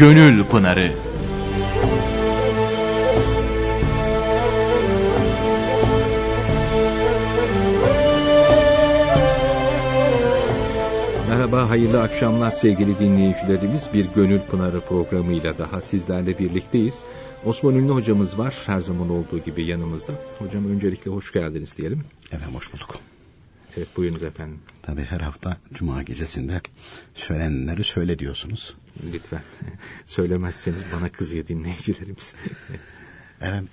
Gönül Pınarı Merhaba, hayırlı akşamlar sevgili dinleyicilerimiz. Bir Gönül Pınarı programıyla daha sizlerle birlikteyiz. Osman Ünlü hocamız var, her zaman olduğu gibi yanımızda. Hocam öncelikle hoş geldiniz diyelim. Efendim hoş bulduk. Evet buyurunuz efendim. Tabii her hafta Cuma gecesinde söylenenleri söyle diyorsunuz. Lütfen. Söylemezseniz bana kızıyor dinleyicilerimiz. evet.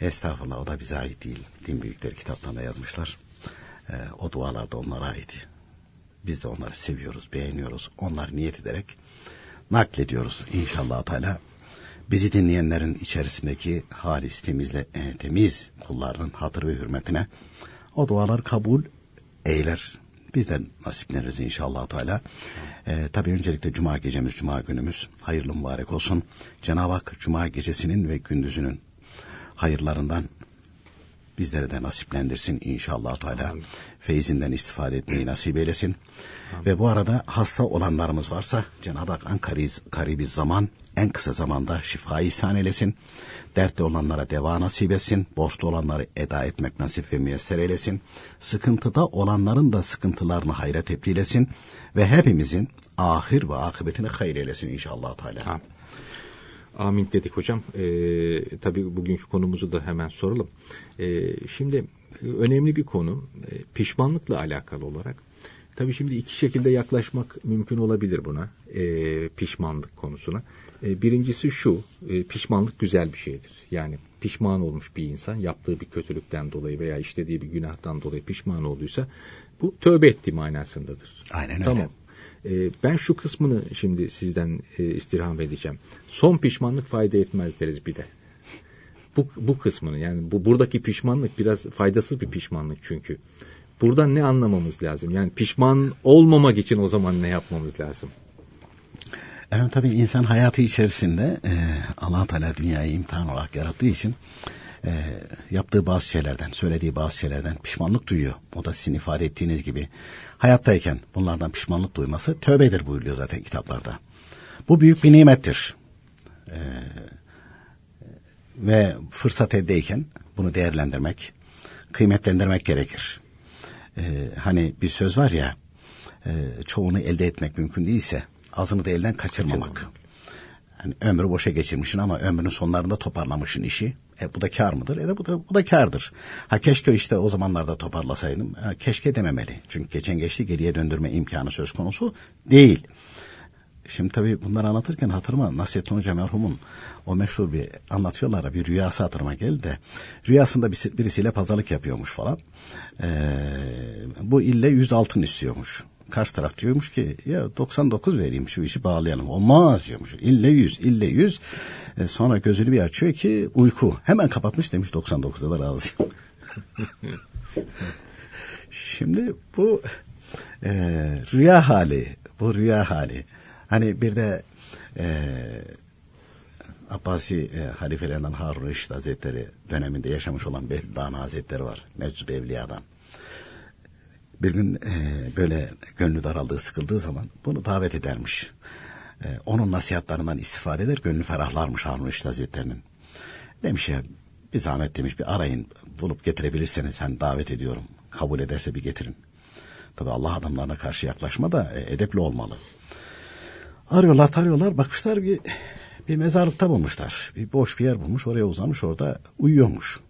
Estağfurullah o da bize ait değil. Din büyükleri kitaplarında yazmışlar. Ee, o dualar da onlara ait. Biz de onları seviyoruz, beğeniyoruz. Onlar niyet ederek naklediyoruz inşallah Teala. Bizi dinleyenlerin içerisindeki halis, temizle, e, temiz kullarının hatır ve hürmetine o dualar kabul eyler. Biz de nasipleniriz inşallah Teala. Ee, tabii öncelikle Cuma gecemiz, Cuma günümüz hayırlı mübarek olsun. Cenab-ı Hak Cuma gecesinin ve gündüzünün hayırlarından bizlere de nasiplendirsin inşallah Teala. Feyzinden istifade etmeyi nasip eylesin. Amin. Ve bu arada hasta olanlarımız varsa Cenab-ı Hak Ankariz, karibiz zaman en kısa zamanda şifa ihsan eylesin. Dertli olanlara deva nasip etsin. Borçlu olanları eda etmek nasip ve müyesser eylesin. Sıkıntıda olanların da sıkıntılarını hayra tebdil etsin. Ve hepimizin ahir ve akıbetini hayır eylesin inşallah Teala. Amin. Amin dedik hocam. Ee, tabii bugünkü konumuzu da hemen soralım. Ee, şimdi önemli bir konu e, pişmanlıkla alakalı olarak. Tabii şimdi iki şekilde yaklaşmak mümkün olabilir buna e, pişmanlık konusuna. E, birincisi şu e, pişmanlık güzel bir şeydir. Yani pişman olmuş bir insan yaptığı bir kötülükten dolayı veya işlediği bir günahtan dolayı pişman olduysa bu tövbe ettiği manasındadır. Aynen öyle. Tamam. E, ben şu kısmını şimdi sizden istirham edeceğim. Son pişmanlık fayda etmez deriz bir de. Bu, bu kısmını yani bu buradaki pişmanlık biraz faydasız bir pişmanlık çünkü. Buradan ne anlamamız lazım? Yani pişman olmamak için o zaman ne yapmamız lazım? Evet tabii insan hayatı içerisinde e, allah Teala dünyayı imtihan olarak yarattığı için e, yaptığı bazı şeylerden, söylediği bazı şeylerden pişmanlık duyuyor. O da sizin ifade ettiğiniz gibi hayattayken bunlardan pişmanlık duyması tövbedir buyuruyor zaten kitaplarda. Bu büyük bir nimettir. E, ve fırsat eldeyken bunu değerlendirmek, kıymetlendirmek gerekir. E, hani bir söz var ya, e, çoğunu elde etmek mümkün değilse azını da elden kaçırmamak. Yani ömrü boşa geçirmişsin ama ömrünün sonlarında toparlamışsın işi. E bu da kar mıdır? E de bu da, bu da kardır. Ha keşke işte o zamanlarda toparlasaydım. Ha, keşke dememeli. Çünkü geçen geçti geriye döndürme imkanı söz konusu değil. Şimdi tabii bunları anlatırken hatırıma Nasrettin Hoca merhumun o meşhur bir anlatıyorlar bir rüyası hatırıma geldi de rüyasında birisiyle pazarlık yapıyormuş falan. Ee, bu ille yüz altın istiyormuş. Karşı taraf diyormuş ki ya 99 vereyim şu işi bağlayalım. Olmaz diyormuş. İlle 100, ille 100. E, sonra gözünü bir açıyor ki uyku. Hemen kapatmış demiş 99'da da razıyım. Şimdi bu e, rüya hali. Bu rüya hali. Hani bir de e, Abbasi e, halifelerinden Harun Reşit Hazretleri döneminde yaşamış olan Behdana Hazretleri var. Meczup Evliya'dan bir gün e, böyle gönlü daraldığı, sıkıldığı zaman bunu davet edermiş. E, onun nasihatlarından istifade eder, gönlü ferahlarmış Harun Reşit Hazretleri'nin. Demiş ya, bir zahmet demiş, bir arayın, bulup getirebilirseniz, hani davet ediyorum, kabul ederse bir getirin. Tabi Allah adamlarına karşı yaklaşma da e, edepli olmalı. Arıyorlar, tarıyorlar, bakmışlar bir, bir mezarlıkta bulmuşlar. Bir boş bir yer bulmuş, oraya uzamış, orada uyuyormuş.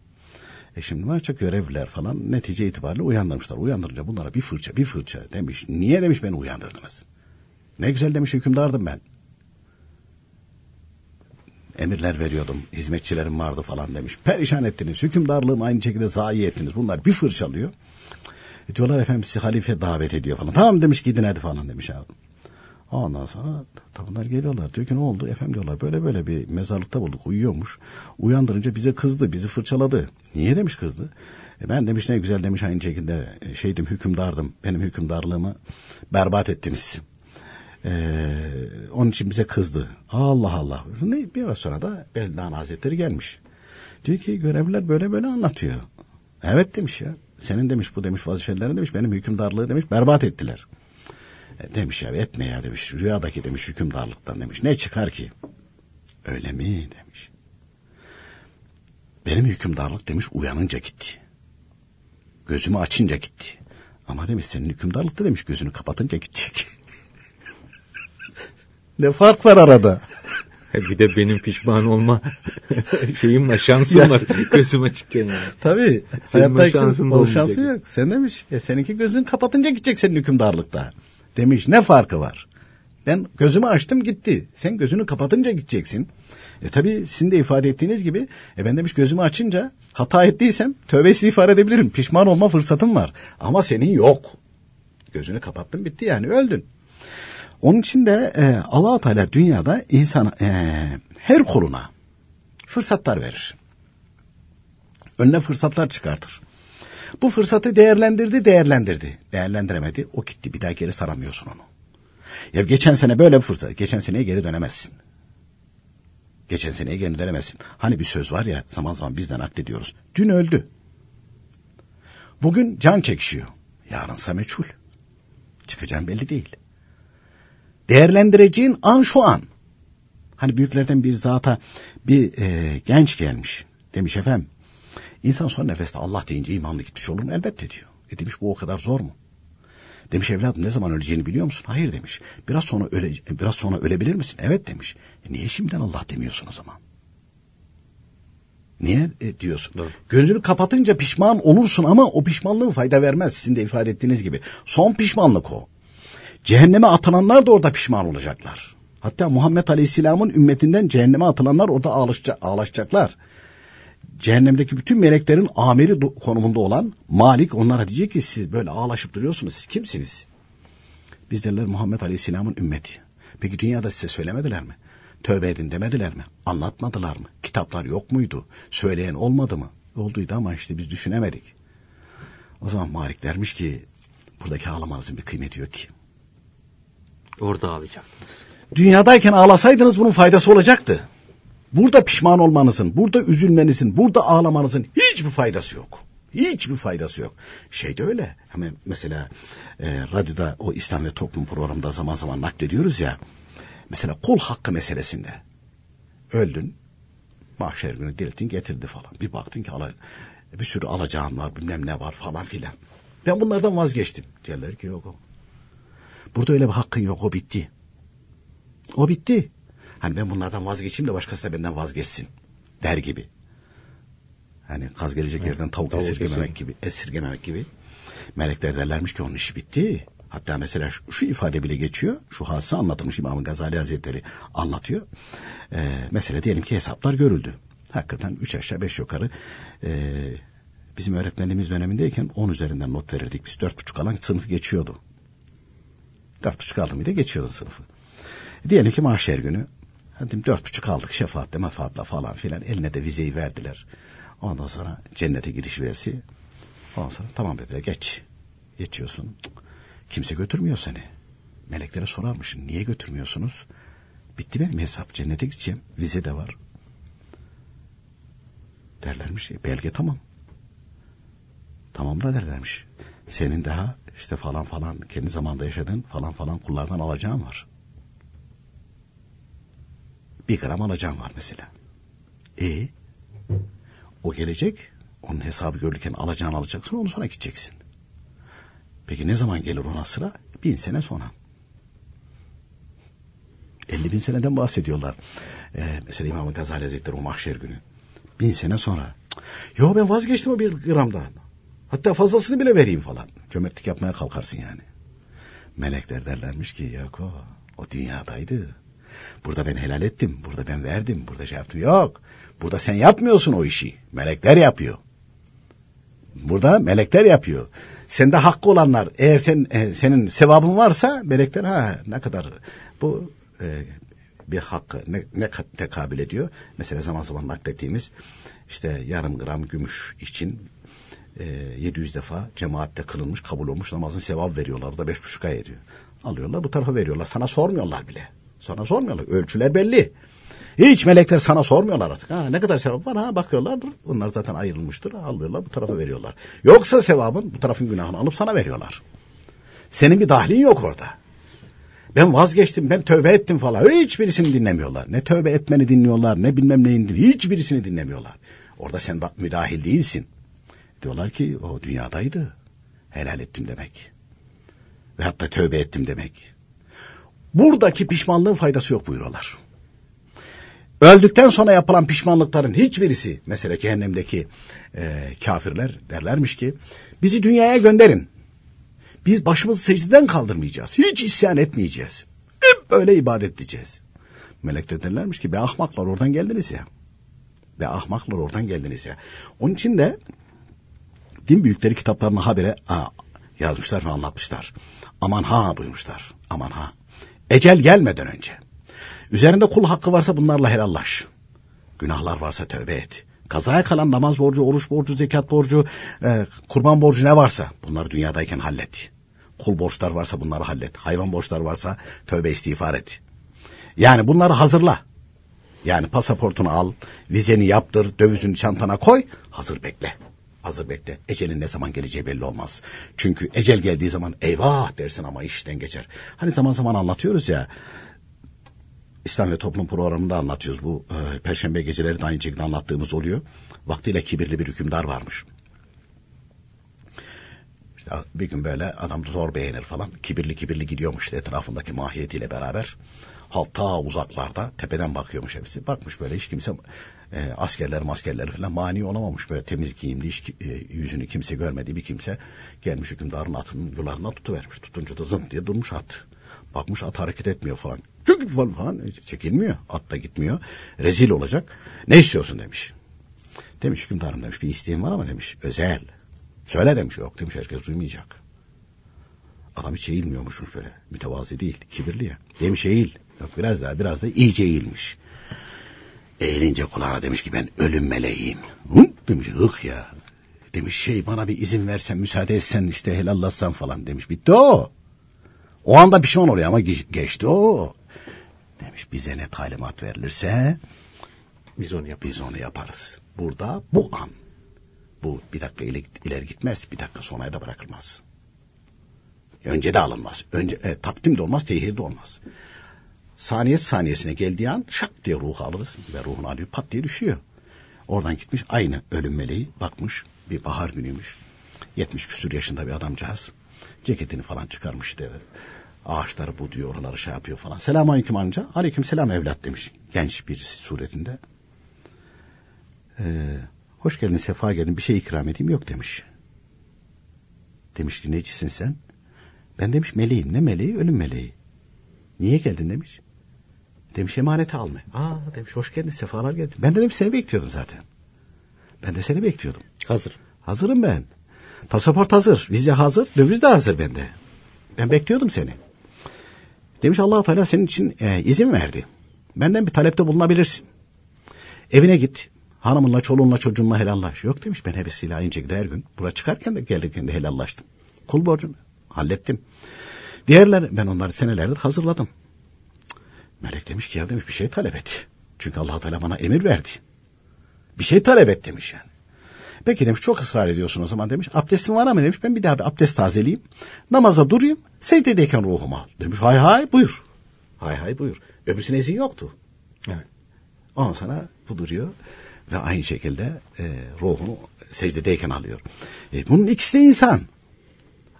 E şimdi maçak görevliler falan netice itibariyle uyandırmışlar. Uyandırınca bunlara bir fırça bir fırça demiş. Niye demiş beni uyandırdınız? Ne güzel demiş hükümdardım ben. Emirler veriyordum. Hizmetçilerim vardı falan demiş. Perişan ettiniz. Hükümdarlığımı aynı şekilde zayi ettiniz. Bunlar bir fırçalıyor. E diyorlar efendim sizi halife davet ediyor falan. Tamam demiş gidin hadi falan demiş abi. Ondan sonra bunlar geliyorlar. Diyor ki ne oldu? Efendim diyorlar böyle böyle bir mezarlıkta bulduk. Uyuyormuş. Uyandırınca bize kızdı. Bizi fırçaladı. Niye demiş kızdı? E ben demiş ne güzel demiş aynı şekilde e, şeydim hükümdardım. Benim hükümdarlığımı berbat ettiniz. Ee, onun için bize kızdı. Allah Allah. Ne, bir sonra da Beldan Hazretleri gelmiş. Diyor ki görevliler böyle böyle anlatıyor. Evet demiş ya. Senin demiş bu demiş vazifelerini demiş benim hükümdarlığı demiş berbat ettiler. E, demiş ya etme ya demiş. Rüyadaki demiş hükümdarlıktan demiş. Ne çıkar ki? Öyle mi demiş. Benim hükümdarlık demiş uyanınca gitti. Gözümü açınca gitti. Ama demiş senin hükümdarlık da demiş gözünü kapatınca gidecek. ne fark var arada? Bir de benim pişman olma şeyim var, şansım var. Gözüm açıkken yani. Tabii. Senin hayatta şansın o şansı yok. Sen demiş, e, seninki gözün kapatınca gidecek senin hükümdarlıkta. Demiş ne farkı var? Ben gözümü açtım gitti. Sen gözünü kapatınca gideceksin. E tabi sizin de ifade ettiğiniz gibi e ben demiş gözümü açınca hata ettiysem tövbe istiğfar edebilirim. Pişman olma fırsatım var. Ama senin yok. Gözünü kapattın bitti yani öldün. Onun için de e, allah Teala dünyada insan e, her koluna fırsatlar verir. Önüne fırsatlar çıkartır. Bu fırsatı değerlendirdi, değerlendirdi. Değerlendiremedi, o gitti. Bir daha geri saramıyorsun onu. Ya geçen sene böyle bir fırsat, geçen seneye geri dönemezsin. Geçen seneye geri dönemezsin. Hani bir söz var ya, zaman zaman bizden naklediyoruz. Dün öldü. Bugün can çekişiyor. Yarınsa meçhul. Çıkacağın belli değil. Değerlendireceğin an şu an. Hani büyüklerden bir zata bir e, genç gelmiş. Demiş efendim insan son nefeste Allah deyince imanlı gitmiş olur mu? Elbette diyor. E demiş bu o kadar zor mu? Demiş evladım ne zaman öleceğini biliyor musun? Hayır demiş. Biraz sonra öle, biraz sonra ölebilir misin? Evet demiş. E niye şimdiden Allah demiyorsun o zaman? Niye e, diyorsun? Doğru. Gözünü kapatınca pişman olursun ama o pişmanlığı fayda vermez. Sizin de ifade ettiğiniz gibi. Son pişmanlık o. Cehenneme atılanlar da orada pişman olacaklar. Hatta Muhammed Aleyhisselam'ın ümmetinden cehenneme atılanlar orada ağlaşacaklar. Cehennemdeki bütün meleklerin amiri konumunda olan Malik onlara diyecek ki siz böyle ağlaşıp duruyorsunuz. Siz kimsiniz? Biz derler Muhammed Aleyhisselam'ın ümmeti. Peki dünyada size söylemediler mi? Tövbe edin demediler mi? Anlatmadılar mı? Kitaplar yok muydu? Söyleyen olmadı mı? Olduydu ama işte biz düşünemedik. O zaman Malik dermiş ki buradaki ağlamanızın bir kıymeti yok ki. Orada ağlayacaktınız. Dünyadayken ağlasaydınız bunun faydası olacaktı. Burada pişman olmanızın, burada üzülmenizin, burada ağlamanızın hiçbir faydası yok. Hiçbir faydası yok. Şey de öyle. Hemen mesela e, radyoda o İslam ve Toplum programında zaman zaman naklediyoruz ya. Mesela kul hakkı meselesinde. Öldün. Mahşer günü dirilttin getirdi falan. Bir baktın ki ala, bir sürü alacağın var bilmem ne var falan filan. Ben bunlardan vazgeçtim. Diyorlar ki yok o. Burada öyle bir hakkın yok o bitti. O bitti. Hani ben bunlardan vazgeçeyim de başkası da benden vazgeçsin der gibi. Hani kaz gelecek evet, yerden tavuk, tavuk esirgememek gibi, esirgememek gibi. Melekler derlermiş ki onun işi bitti. Hatta mesela şu, şu ifade bile geçiyor. Şu hadise anlatılmış İmam Gazali Hazretleri anlatıyor. Ee, mesela diyelim ki hesaplar görüldü. Hakikaten üç aşağı beş yukarı e, bizim öğretmenliğimiz dönemindeyken on üzerinden not verirdik. Biz dört buçuk alan sınıfı geçiyordu. Dört buçuk aldım bir de geçiyordu sınıfı. Diyelim ki mahşer günü hadi dört buçuk aldık şefaatle mefaatla falan filan eline de vizeyi verdiler. Ondan sonra cennete giriş vizesi. Ondan sonra tamam dediler geç. Geçiyorsun. Kimse götürmüyor seni. Meleklere sorarmışsın. Niye götürmüyorsunuz? Bitti benim hesap. Cennete gideceğim. Vize de var. Derlermiş. E, belge tamam. Tamam da derlermiş. Senin daha işte falan falan kendi zamanda yaşadığın falan falan kullardan alacağın var. Bir gram alacağın var mesela. E o gelecek onun hesabı görürken alacağını alacaksın onu sonra gideceksin. Peki ne zaman gelir ona sıra? Bin sene sonra. 50 bin seneden bahsediyorlar. Ee, mesela İmam Gazali Hazretleri o mahşer günü. Bin sene sonra. Yo ben vazgeçtim o bir gramdan. Hatta fazlasını bile vereyim falan. Cömertlik yapmaya kalkarsın yani. Melekler derlermiş ki yok o, o dünyadaydı. Burada ben helal ettim, burada ben verdim, burada şey yaptım. Yok, burada sen yapmıyorsun o işi. Melekler yapıyor. Burada melekler yapıyor. Sende hakkı olanlar, eğer sen e, senin sevabın varsa melekler ha ne kadar bu e, bir hakkı ne, ne tekabül ediyor. Mesela zaman zaman naklettiğimiz işte yarım gram gümüş için e, 700 defa cemaatte kılınmış, kabul olmuş namazın sevap veriyorlar. O da beş buçuk ay ediyor. Alıyorlar bu tarafa veriyorlar. Sana sormuyorlar bile. Sana sormuyorlar. Ölçüler belli. Hiç melekler sana sormuyorlar artık. Ha, ne kadar sevap var? Ha, bakıyorlar. Bunlar zaten ayrılmıştır. Alıyorlar bu tarafa veriyorlar. Yoksa sevabın bu tarafın günahını alıp sana veriyorlar. Senin bir dahlin yok orada. Ben vazgeçtim, ben tövbe ettim falan. Hiçbirisini dinlemiyorlar. Ne tövbe etmeni dinliyorlar, ne bilmem neyin dinliyorlar. Hiçbirisini dinlemiyorlar. Orada sen müdahil değilsin. Diyorlar ki o dünyadaydı. Helal ettim demek. Ve hatta tövbe ettim demek. Buradaki pişmanlığın faydası yok buyuruyorlar. Öldükten sonra yapılan pişmanlıkların hiçbirisi mesela cehennemdeki e, kafirler derlermiş ki bizi dünyaya gönderin. Biz başımızı secdeden kaldırmayacağız. Hiç isyan etmeyeceğiz. Hep böyle ibadet edeceğiz. Melek de derlermiş ki be ahmaklar oradan geldiniz ya. Be ahmaklar oradan geldiniz ya. Onun için de din büyükleri kitaplarına habire aa, yazmışlar ve anlatmışlar. Aman ha buyurmuşlar. Aman ha. Ecel gelmeden önce. Üzerinde kul hakkı varsa bunlarla helallaş. Günahlar varsa tövbe et. Kazaya kalan namaz borcu, oruç borcu, zekat borcu, e, kurban borcu ne varsa bunları dünyadayken hallet. Kul borçlar varsa bunları hallet. Hayvan borçlar varsa tövbe istiğfar et. Yani bunları hazırla. Yani pasaportunu al, vizeni yaptır, dövizini çantana koy, hazır bekle. Hazır bekle. Ecelin ne zaman geleceği belli olmaz. Çünkü ecel geldiği zaman eyvah dersin ama işten geçer. Hani zaman zaman anlatıyoruz ya. İslam ve Toplum programında anlatıyoruz. Bu e, Perşembe geceleri de aynı şekilde anlattığımız oluyor. Vaktiyle kibirli bir hükümdar varmış. İşte bir gün böyle adam zor beğenir falan. Kibirli kibirli gidiyormuş işte etrafındaki mahiyetiyle beraber. Hatta uzaklarda tepeden bakıyormuş hepsi. Bakmış böyle hiç kimse e, askerler maskerler falan mani olamamış. Böyle temiz giyimli hiç e, yüzünü kimse görmediği bir kimse gelmiş hükümdarın atının yularına tutuvermiş. Tutunca da zınt diye durmuş at. Bakmış at hareket etmiyor falan. Çekil falan, falan. E, çekilmiyor. At da gitmiyor. Rezil olacak. Ne istiyorsun demiş. Demiş hükümdarım demiş bir isteğim var ama demiş özel. Söyle demiş yok demiş herkes duymayacak. Adam hiç eğilmiyormuşmuş böyle. Mütevazi değil. Kibirli ya. Demiş eğil. Yok biraz daha biraz da iyice eğilmiş. Eğilince kulağına demiş ki ben ölüm meleğiyim. Hı? Demiş hık ya. Demiş şey bana bir izin versen müsaade etsen işte helallasam falan demiş. Bitti o. O anda pişman oluyor ama geçti o. Demiş bize ne talimat verilirse biz onu, yaparız. biz onu yaparız. Burada bu an. Bu bir dakika ileri, ileri gitmez, bir dakika sonraya da bırakılmaz. Önce de alınmaz. Önce e, takdim de olmaz, tehir de olmaz. Saniye saniyesine geldiği an şak diye ruhu alırız ve ruhunu alıyor pat diye düşüyor. Oradan gitmiş aynı ölüm meleği bakmış bir bahar günüymüş. 70 küsür yaşında bir adamcağız. Ceketini falan çıkarmış işte. Ağaçları bu diyor oraları şey yapıyor falan. Selam aleyküm amca. Aleyküm selam evlat demiş. Genç birisi suretinde. Ee, hoş geldin sefa geldin bir şey ikram edeyim yok demiş. Demiş ki necisin sen? Ben demiş meleğim ne meleği ölüm meleği. Niye geldin demiş. Demiş emaneti alma. Aa demiş hoş geldin sefalar geldin. Ben de demiş seni bekliyordum zaten. Ben de seni bekliyordum. Hazır. Hazırım ben. Pasaport hazır, vize hazır, döviz de hazır bende. Ben bekliyordum seni. Demiş allah Teala senin için e, izin verdi. Benden bir talepte bulunabilirsin. Evine git. Hanımınla, çoluğunla, çocuğunla helallaş. Yok demiş ben hevesiyle aynı şekilde her gün. Buraya çıkarken de gelirken de helallaştım. Kul borcunu hallettim. Diğerler ben onları senelerdir hazırladım. Melek demiş ki ya demiş bir şey talep et. Çünkü allah Teala bana emir verdi. Bir şey talep et demiş yani. Peki demiş çok ısrar ediyorsun o zaman demiş. Abdestin var ama demiş ben bir daha bir abdest tazeleyeyim. Namaza durayım. Secdedeyken ruhumu al. Demiş hay hay buyur. Hay hay buyur. Öbürsüne izin yoktu. Evet. Ondan sonra bu duruyor. Ve aynı şekilde e, ruhunu secdedeyken alıyor. E, bunun ikisi de insan.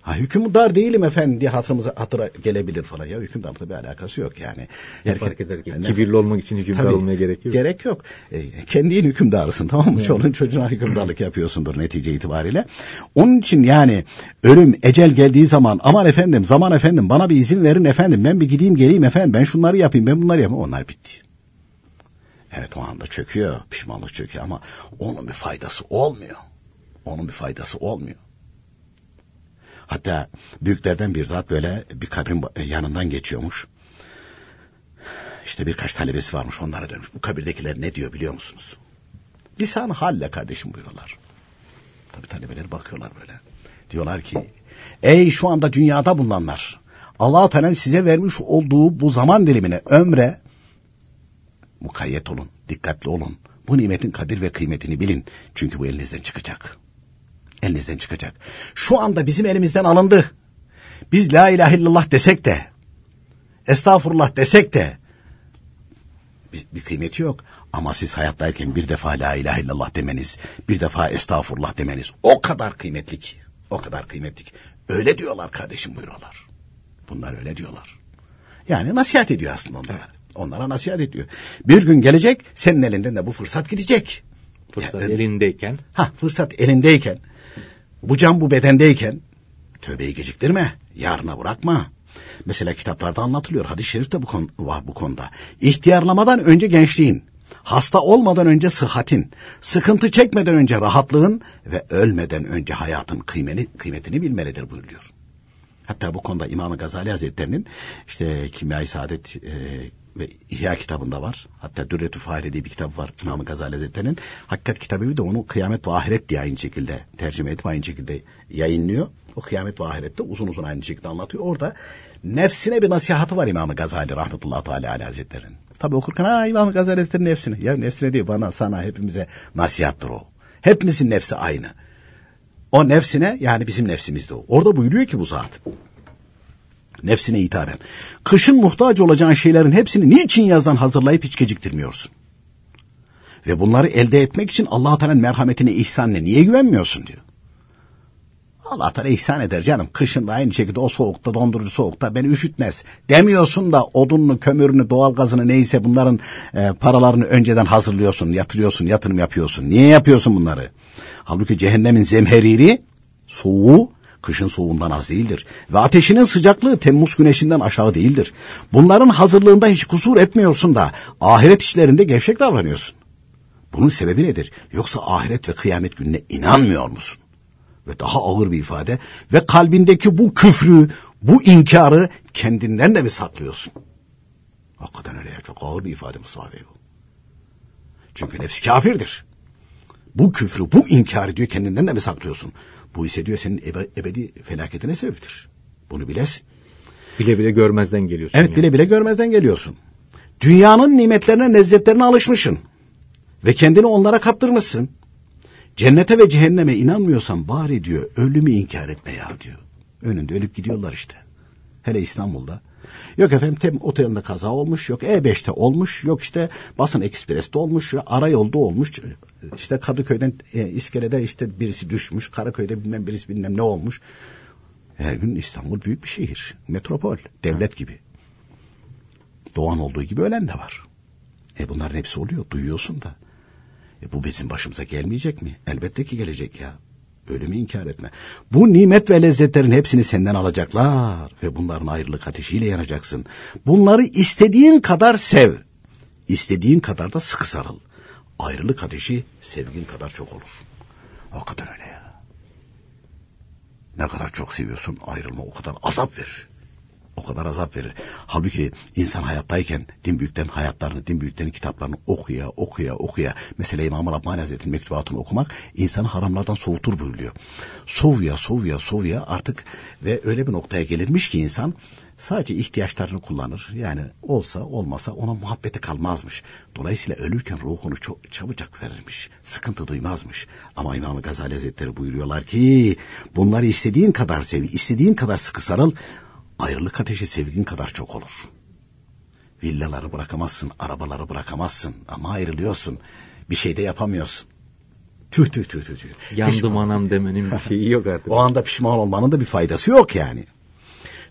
Ha hükümdar değilim efendim diye hatırımıza hatıra gelebilir falan. Ya hükümdarlıkla bir alakası yok yani. Fark eder ki? Yani, Kibirli olmak için hükümdar tabii, olmaya gerek yok. Gerek yok. E, kendin hükümdarısın tamam mı? Yani. Çoluğun çocuğuna hükümdarlık yapıyorsundur netice itibariyle. Onun için yani ölüm, ecel geldiği zaman aman efendim, zaman efendim bana bir izin verin efendim. Ben bir gideyim geleyim efendim. Ben şunları yapayım, ben bunları yapayım. Onlar bitti. Evet o anda çöküyor, pişmanlık çöküyor ama onun bir faydası olmuyor. Onun bir faydası olmuyor. Hatta büyüklerden bir zat böyle bir kabrin yanından geçiyormuş. İşte birkaç talebesi varmış onlara dönmüş. Bu kabirdekiler ne diyor biliyor musunuz? Lisan halle kardeşim buyuruyorlar. Tabi talebeler bakıyorlar böyle. Diyorlar ki ey şu anda dünyada bulunanlar Allah-u Teala size vermiş olduğu bu zaman dilimine ömre mukayyet olun, dikkatli olun. Bu nimetin kadir ve kıymetini bilin. Çünkü bu elinizden çıkacak elinizden çıkacak. Şu anda bizim elimizden alındı. Biz la ilahe illallah desek de estağfurullah desek de bir, bir kıymeti yok. Ama siz hayattayken bir defa la ilahe illallah demeniz, bir defa estağfurullah demeniz o kadar kıymetli ki. O kadar kıymetli ki. Öyle diyorlar kardeşim buyuruyorlar. Bunlar öyle diyorlar. Yani nasihat ediyor aslında onlara. Onlara nasihat ediyor. Bir gün gelecek senin elinden de bu fırsat gidecek. Fırsat yani, elindeyken. Ha fırsat elindeyken. Bu can bu bedendeyken tövbeyi geciktirme. Yarına bırakma. Mesela kitaplarda anlatılıyor. Hadis-i şerif de bu konu, var bu konuda. İhtiyarlamadan önce gençliğin, hasta olmadan önce sıhhatin, sıkıntı çekmeden önce rahatlığın ve ölmeden önce hayatın kıymeni, kıymetini bilmelidir buyuruyor. Hatta bu konuda İmam-ı Gazali Hazretleri'nin işte Kimya-i Saadet e, ve İhya kitabında var. Hatta Dürretü Fahri diye bir kitap var İmam-ı Gazali Hazretleri'nin. Hakikat kitabı de onu Kıyamet ve Ahiret diye aynı şekilde tercüme edip aynı şekilde yayınlıyor. O Kıyamet ve Ahiret'te uzun uzun aynı şekilde anlatıyor. Orada nefsine bir nasihatı var İmam-ı Gazali rahmetullahi teala aleyhi hazretlerinin. Tabi okurken ha İmam-ı Gazali hazretlerinin nefsine. Ya nefsine değil bana sana hepimize nasihattır o. Hepimizin nefsi aynı. O nefsine yani bizim nefsimizde o. Orada buyuruyor ki bu zat. Nefsine hitaben. Kışın muhtaç olacağın şeylerin hepsini niçin yazdan hazırlayıp hiç geciktirmiyorsun? Ve bunları elde etmek için Allah Teala'nın merhametine, ihsanına niye güvenmiyorsun diyor. Allah Teala ihsan eder canım. Kışın da aynı şekilde o soğukta, dondurucu soğukta beni üşütmez. Demiyorsun da odununu, kömürünü, doğalgazını neyse bunların e, paralarını önceden hazırlıyorsun, yatırıyorsun, yatırım yapıyorsun. Niye yapıyorsun bunları? Halbuki cehennemin zemheriri, soğuğu, kışın soğuğundan az değildir. Ve ateşinin sıcaklığı Temmuz güneşinden aşağı değildir. Bunların hazırlığında hiç kusur etmiyorsun da ahiret işlerinde gevşek davranıyorsun. Bunun sebebi nedir? Yoksa ahiret ve kıyamet gününe inanmıyor musun? ve daha ağır bir ifade ve kalbindeki bu küfrü, bu inkarı kendinden de mi saklıyorsun? Hakikaten öyle ya çok ağır bir ifade Mustafa Bey bu. Çünkü nefsi kafirdir. Bu küfrü, bu inkarı diyor kendinden de mi saklıyorsun? Bu ise diyor senin ebe, ebedi felaketine sebeptir. Bunu bilesin. Bile bile görmezden geliyorsun. Evet yani. bile bile görmezden geliyorsun. Dünyanın nimetlerine, lezzetlerine alışmışsın. Ve kendini onlara kaptırmışsın. Cennete ve cehenneme inanmıyorsan bari diyor ölümü inkar etme ya diyor. Önünde ölüp gidiyorlar işte. Hele İstanbul'da. Yok efendim tem otelinde kaza olmuş, yok E5'te olmuş, yok işte basın ekspreste olmuş, ara yolda olmuş. İşte Kadıköy'den e, iskelede işte birisi düşmüş, Karaköy'de bilmem birisi bilmem ne olmuş. Her gün İstanbul büyük bir şehir, metropol, devlet gibi. Doğan olduğu gibi ölen de var. E bunların hepsi oluyor, duyuyorsun da. E bu bizim başımıza gelmeyecek mi? Elbette ki gelecek ya. Ölümü inkar etme. Bu nimet ve lezzetlerin hepsini senden alacaklar ve bunların ayrılık ateşiyle yanacaksın. Bunları istediğin kadar sev. İstediğin kadar da sıkı sarıl. Ayrılık ateşi sevgin kadar çok olur. O kadar öyle ya. Ne kadar çok seviyorsun ayrılma o kadar azap verir o kadar azap verir. Halbuki insan hayattayken din büyüklerin hayatlarını, din büyüklerin kitaplarını okuya, okuya, okuya. Mesela İmam-ı Rabbani Hazretleri'nin mektubatını okumak insanı haramlardan soğutur buyuruyor. Soğuya, soğuya, soğuya artık ve öyle bir noktaya gelirmiş ki insan sadece ihtiyaçlarını kullanır. Yani olsa olmasa ona muhabbeti kalmazmış. Dolayısıyla ölürken ruhunu çok çabucak verirmiş. Sıkıntı duymazmış. Ama İmam-ı Gazali Hazretleri buyuruyorlar ki bunları istediğin kadar sev, istediğin kadar sıkı sarıl ayrılık ateşi sevgin kadar çok olur. Villaları bırakamazsın, arabaları bırakamazsın ama ayrılıyorsun. Bir şey de yapamıyorsun. Tüh tüh tüh tüh. tüh. Yandım pişman. anam demenin bir şeyi yok artık. o anda pişman olmanın da bir faydası yok yani.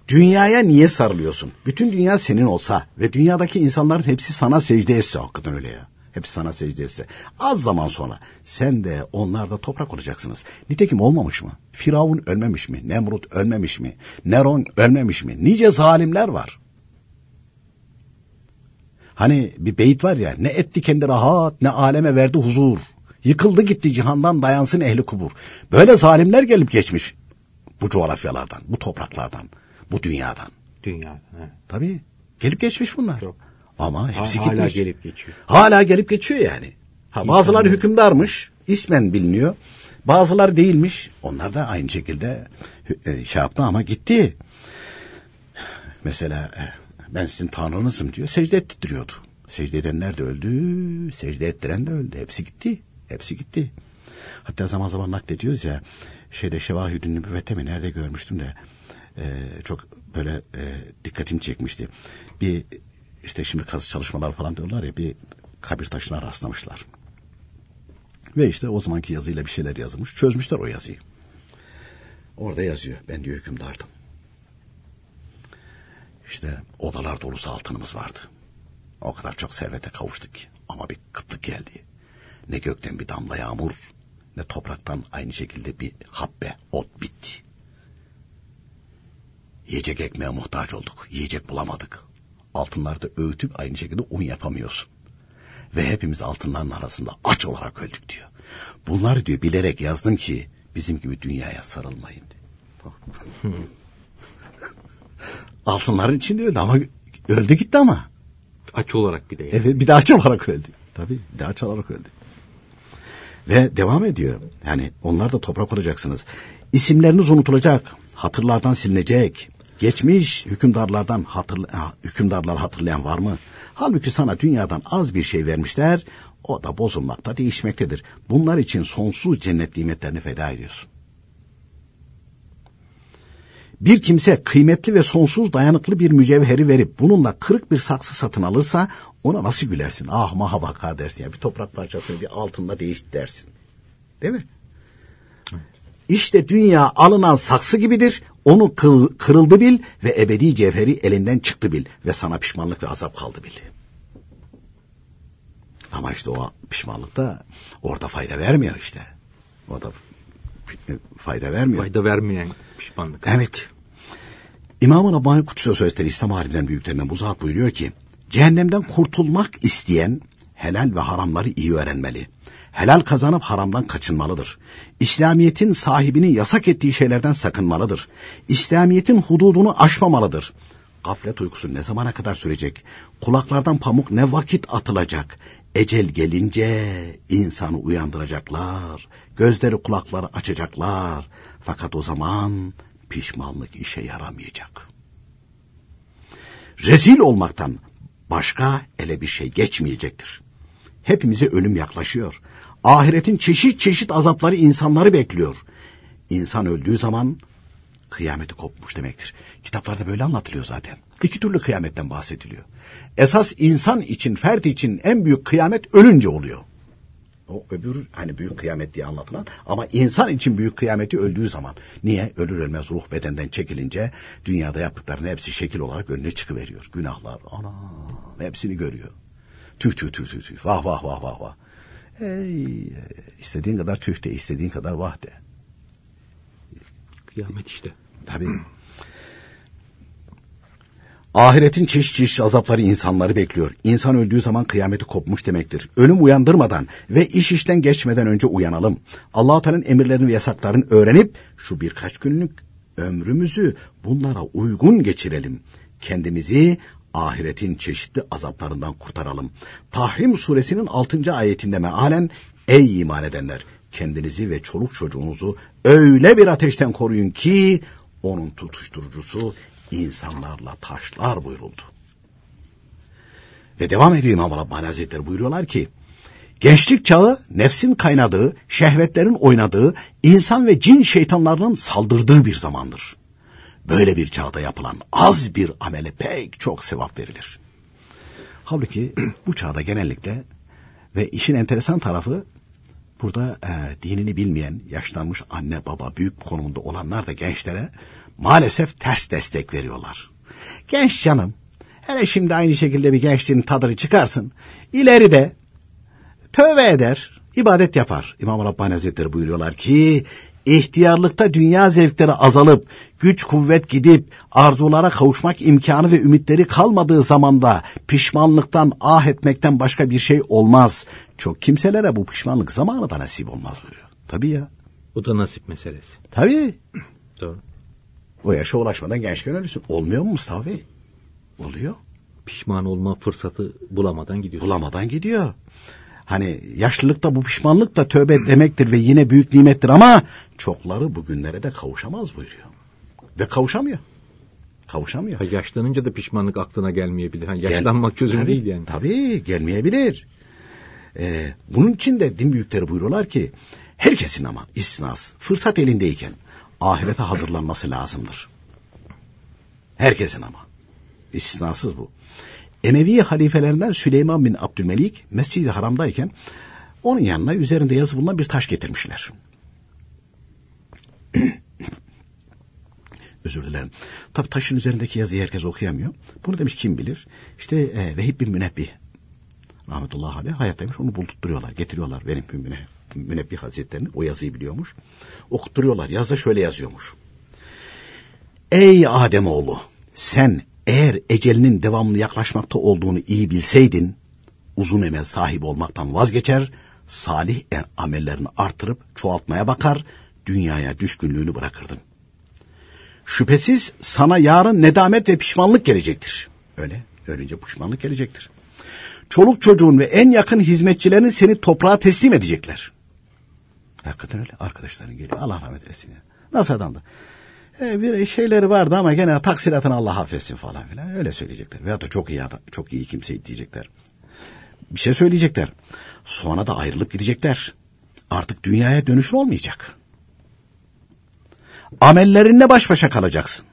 Dünyaya niye sarılıyorsun? Bütün dünya senin olsa ve dünyadaki insanların hepsi sana secde etse hakikaten öyle ya. Hepsi sana secde etse. Az zaman sonra sen de onlar da toprak olacaksınız. Nitekim olmamış mı? Firavun ölmemiş mi? Nemrut ölmemiş mi? Neron ölmemiş mi? Nice zalimler var. Hani bir beyit var ya ne etti kendi rahat ne aleme verdi huzur. Yıkıldı gitti cihandan dayansın ehli kubur. Böyle zalimler gelip geçmiş bu coğrafyalardan, bu topraklardan, bu dünyadan. Dünyadan, evet. Tabii. Gelip geçmiş bunlar. Çok. Ama hepsi ha, hala gitmiş. gelip geçiyor. Hala gelip geçiyor yani. Ha, bazıları İnsanlar. hükümdarmış, ismen biliniyor. Bazıları değilmiş. Onlar da aynı şekilde e, şey yaptı ama gitti. Mesela e, ben sizin tanrınızım diyor. Secde ettiriyordu. Secde edenler de öldü. Secde ettiren de öldü. Hepsi gitti. Hepsi gitti. Hatta zaman zaman naklediyoruz ya şeyde Şevahüdün Nübüvvete mi nerede görmüştüm de e, çok böyle e, dikkatimi çekmişti. Bir işte şimdi kazı çalışmalar falan diyorlar ya bir kabir taşına rastlamışlar. Ve işte o zamanki yazıyla bir şeyler yazılmış. Çözmüşler o yazıyı. Orada yazıyor. Ben diyor hükümdardım. İşte odalar dolusu altınımız vardı. O kadar çok servete kavuştuk ki. Ama bir kıtlık geldi. Ne gökten bir damla yağmur ne topraktan aynı şekilde bir habbe, ot bitti. Yiyecek ekmeğe muhtaç olduk. Yiyecek bulamadık. Altınları da öğütüp aynı şekilde un yapamıyorsun. Ve hepimiz altınların arasında aç olarak öldük diyor. Bunları diyor bilerek yazdım ki bizim gibi dünyaya sarılmayın diyor. Altınların içinde öldü ama öldü gitti ama. Aç olarak bir de. Yani. Evet bir de aç olarak öldü. Tabii bir de aç olarak öldü. Ve devam ediyor. Yani onlar da toprak olacaksınız. İsimleriniz unutulacak. Hatırlardan silinecek. Geçmiş hükümdarlardan hatırla, hükümdarlar hatırlayan var mı? Halbuki sana dünyadan az bir şey vermişler. O da bozulmakta, değişmektedir. Bunlar için sonsuz cennet nimetlerini feda ediyorsun. Bir kimse kıymetli ve sonsuz dayanıklı bir mücevheri verip bununla kırık bir saksı satın alırsa ona nasıl gülersin? Ah maha dersin ya bir toprak parçasını bir altınla değiş dersin. Değil mi? İşte dünya alınan saksı gibidir. Onu kırıldı bil ve ebedi cevheri elinden çıktı bil ve sana pişmanlık ve azap kaldı bil. Ama işte o pişmanlık da orada fayda vermiyor işte. O da fayda vermiyor. Fayda vermeyen pişmanlık. Evet. İmam-ı Rabbani Kutsu Sözleri İslam alimden büyüklerinden bu zat buyuruyor ki cehennemden kurtulmak isteyen helal ve haramları iyi öğrenmeli. Helal kazanıp haramdan kaçınmalıdır. İslamiyet'in sahibini yasak ettiği şeylerden sakınmalıdır. İslamiyet'in hududunu aşmamalıdır. Gaflet uykusu ne zamana kadar sürecek? Kulaklardan pamuk ne vakit atılacak? Ecel gelince insanı uyandıracaklar. Gözleri kulakları açacaklar. Fakat o zaman pişmanlık işe yaramayacak. Rezil olmaktan başka ele bir şey geçmeyecektir. Hepimize ölüm yaklaşıyor. Ahiretin çeşit çeşit azapları insanları bekliyor. İnsan öldüğü zaman kıyameti kopmuş demektir. Kitaplarda böyle anlatılıyor zaten. İki türlü kıyametten bahsediliyor. Esas insan için, fert için en büyük kıyamet ölünce oluyor. O öbür hani büyük kıyamet diye anlatılan ama insan için büyük kıyameti öldüğü zaman. Niye? Ölür ölmez ruh bedenden çekilince dünyada yaptıklarının hepsi şekil olarak önüne çıkıveriyor. Günahlar, ana hepsini görüyor. Tüh tüh tüh tüh tüh vah vah vah vah vah. Hey, istediğin kadar tüh de istediğin kadar vah de. Kıyamet işte. Tabii. Ahiretin çeşit çeşit azapları insanları bekliyor. İnsan öldüğü zaman kıyameti kopmuş demektir. Ölüm uyandırmadan ve iş işten geçmeden önce uyanalım. allah Teala'nın emirlerini ve yasaklarını öğrenip şu birkaç günlük ömrümüzü bunlara uygun geçirelim. Kendimizi ahiretin çeşitli azaplarından kurtaralım. Tahrim suresinin 6. ayetinde mealen ey iman edenler kendinizi ve çoluk çocuğunuzu öyle bir ateşten koruyun ki onun tutuşturucusu insanlarla taşlar buyuruldu. Ve devam ediyor İmam Rabbani Hazretleri buyuruyorlar ki gençlik çağı nefsin kaynadığı, şehvetlerin oynadığı, insan ve cin şeytanlarının saldırdığı bir zamandır. Böyle bir çağda yapılan az bir amele pek çok sevap verilir. Halbuki bu çağda genellikle ve işin enteresan tarafı burada e, dinini bilmeyen yaşlanmış anne baba büyük konumunda olanlar da gençlere maalesef ters destek veriyorlar. Genç canım hele şimdi aynı şekilde bir gençliğin tadını çıkarsın ileride tövbe eder ibadet yapar. İmam Rabbani Hazretleri buyuruyorlar ki ihtiyarlıkta dünya zevkleri azalıp, güç kuvvet gidip, arzulara kavuşmak imkanı ve ümitleri kalmadığı zamanda pişmanlıktan, ah etmekten başka bir şey olmaz. Çok kimselere bu pişmanlık zamanı da nasip olmaz buyuruyor. Tabii ya. O da nasip meselesi. Tabii. Doğru. O yaşa ulaşmadan gençken ölürsün. Olmuyor mu Mustafa Bey? Oluyor. Pişman olma fırsatı bulamadan gidiyor. Bulamadan gidiyor. Hani yaşlılıkta bu pişmanlık da tövbe demektir ve yine büyük nimettir ama çokları bugünlere de kavuşamaz buyuruyor. Ve kavuşamıyor. Kavuşamıyor. Ha, yaşlanınca da pişmanlık aklına gelmeyebilir. Hani yaşlanmak çözüm tabii, değil yani. Tabii gelmeyebilir. Ee, bunun için de din büyükleri buyuruyorlar ki herkesin ama istisnası fırsat elindeyken ahirete hazırlanması lazımdır. Herkesin ama. İstisnasız bu. Emevi halifelerinden Süleyman bin Abdülmelik Mescid-i Haram'dayken onun yanına üzerinde yazı bulunan bir taş getirmişler. Özür dilerim. Tabi taşın üzerindeki yazıyı herkes okuyamıyor. Bunu demiş kim bilir. İşte e, Vehib bin Münebbih rahmetullahi aleyh hayattaymış onu buldurtuyorlar getiriyorlar benim müne, münebbih hazretlerini o yazıyı biliyormuş okutturuyorlar yazda şöyle yazıyormuş ey Ademoğlu sen eğer ecelinin devamlı yaklaşmakta olduğunu iyi bilseydin uzun emel sahibi olmaktan vazgeçer salih amellerini artırıp çoğaltmaya bakar dünyaya düşkünlüğünü bırakırdın şüphesiz sana yarın nedamet ve pişmanlık gelecektir öyle ölünce pişmanlık gelecektir çoluk çocuğun ve en yakın hizmetçilerin seni toprağa teslim edecekler. Hakikaten öyle. Arkadaşların geliyor. Allah rahmet eylesin. Ya. Nasıl adamdı? E, bir şeyleri vardı ama gene taksiratını Allah affetsin falan filan. Öyle söyleyecekler. Veyahut da çok iyi adam, çok iyi kimse diyecekler. Bir şey söyleyecekler. Sonra da ayrılıp gidecekler. Artık dünyaya dönüşün olmayacak. Amellerinle baş başa kalacaksın.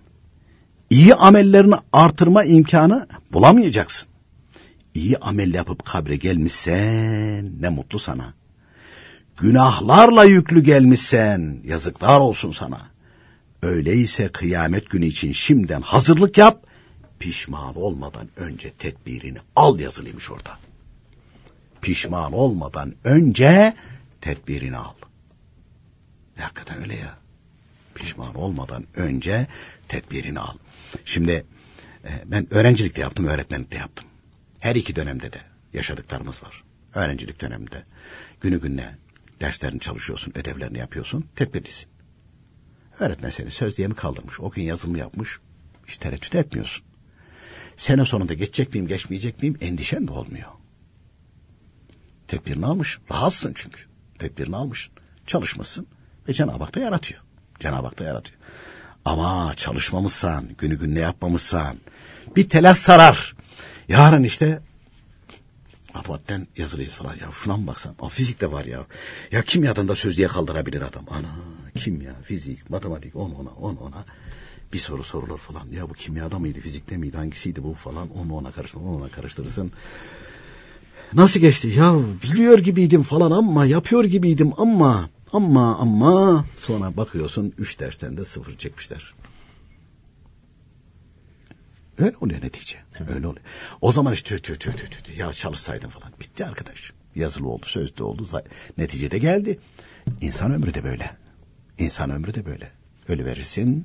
İyi amellerini artırma imkanı bulamayacaksın iyi amel yapıp kabre gelmişsen ne mutlu sana. Günahlarla yüklü gelmişsen yazıklar olsun sana. Öyleyse kıyamet günü için şimdiden hazırlık yap. Pişman olmadan önce tedbirini al yazılıymış orada. Pişman olmadan önce tedbirini al. Hakikaten öyle ya. Pişman olmadan önce tedbirini al. Şimdi e, ben öğrencilikte yaptım, öğretmenlikte yaptım. Her iki dönemde de yaşadıklarımız var. Öğrencilik döneminde günü gününe derslerini çalışıyorsun, ödevlerini yapıyorsun, tedbirlisin. Öğretmen seni söz diye mi kaldırmış, o gün yazımı yapmış, hiç tereddüt etmiyorsun. Sene sonunda geçecek miyim, geçmeyecek miyim endişen de olmuyor. Tedbirini almış, rahatsın çünkü. Tedbirini almışsın, çalışmasın ve Cenab-ı Hak da yaratıyor. Cenab-ı Hak da yaratıyor. Ama çalışmamışsan, günü gününe yapmamışsan, bir telaş sarar. Yarın işte matematikten yazılıyız falan. Ya şuna mı baksan? Aa, fizik de var ya. Ya kimyadan da sözlüğe kaldırabilir adam. Ana kimya, fizik, matematik on ona, on ona. Bir soru sorulur falan. Ya bu kimyada mıydı, fizikte miydi, hangisiydi bu falan. Onu ona karıştır, onu ona karıştırırsın. Nasıl geçti? Ya biliyor gibiydim falan ama yapıyor gibiydim ama ama ama sonra bakıyorsun üç dersten de sıfır çekmişler. Öyle oluyor netice. Evet. Öyle oluyor. O zaman işte tüh tüh tüh tüh tüh ya çalışsaydın falan. Bitti arkadaş. Yazılı oldu, sözlü oldu. Neticede geldi. İnsan ömrü de böyle. İnsan ömrü de böyle. Ölü verirsin.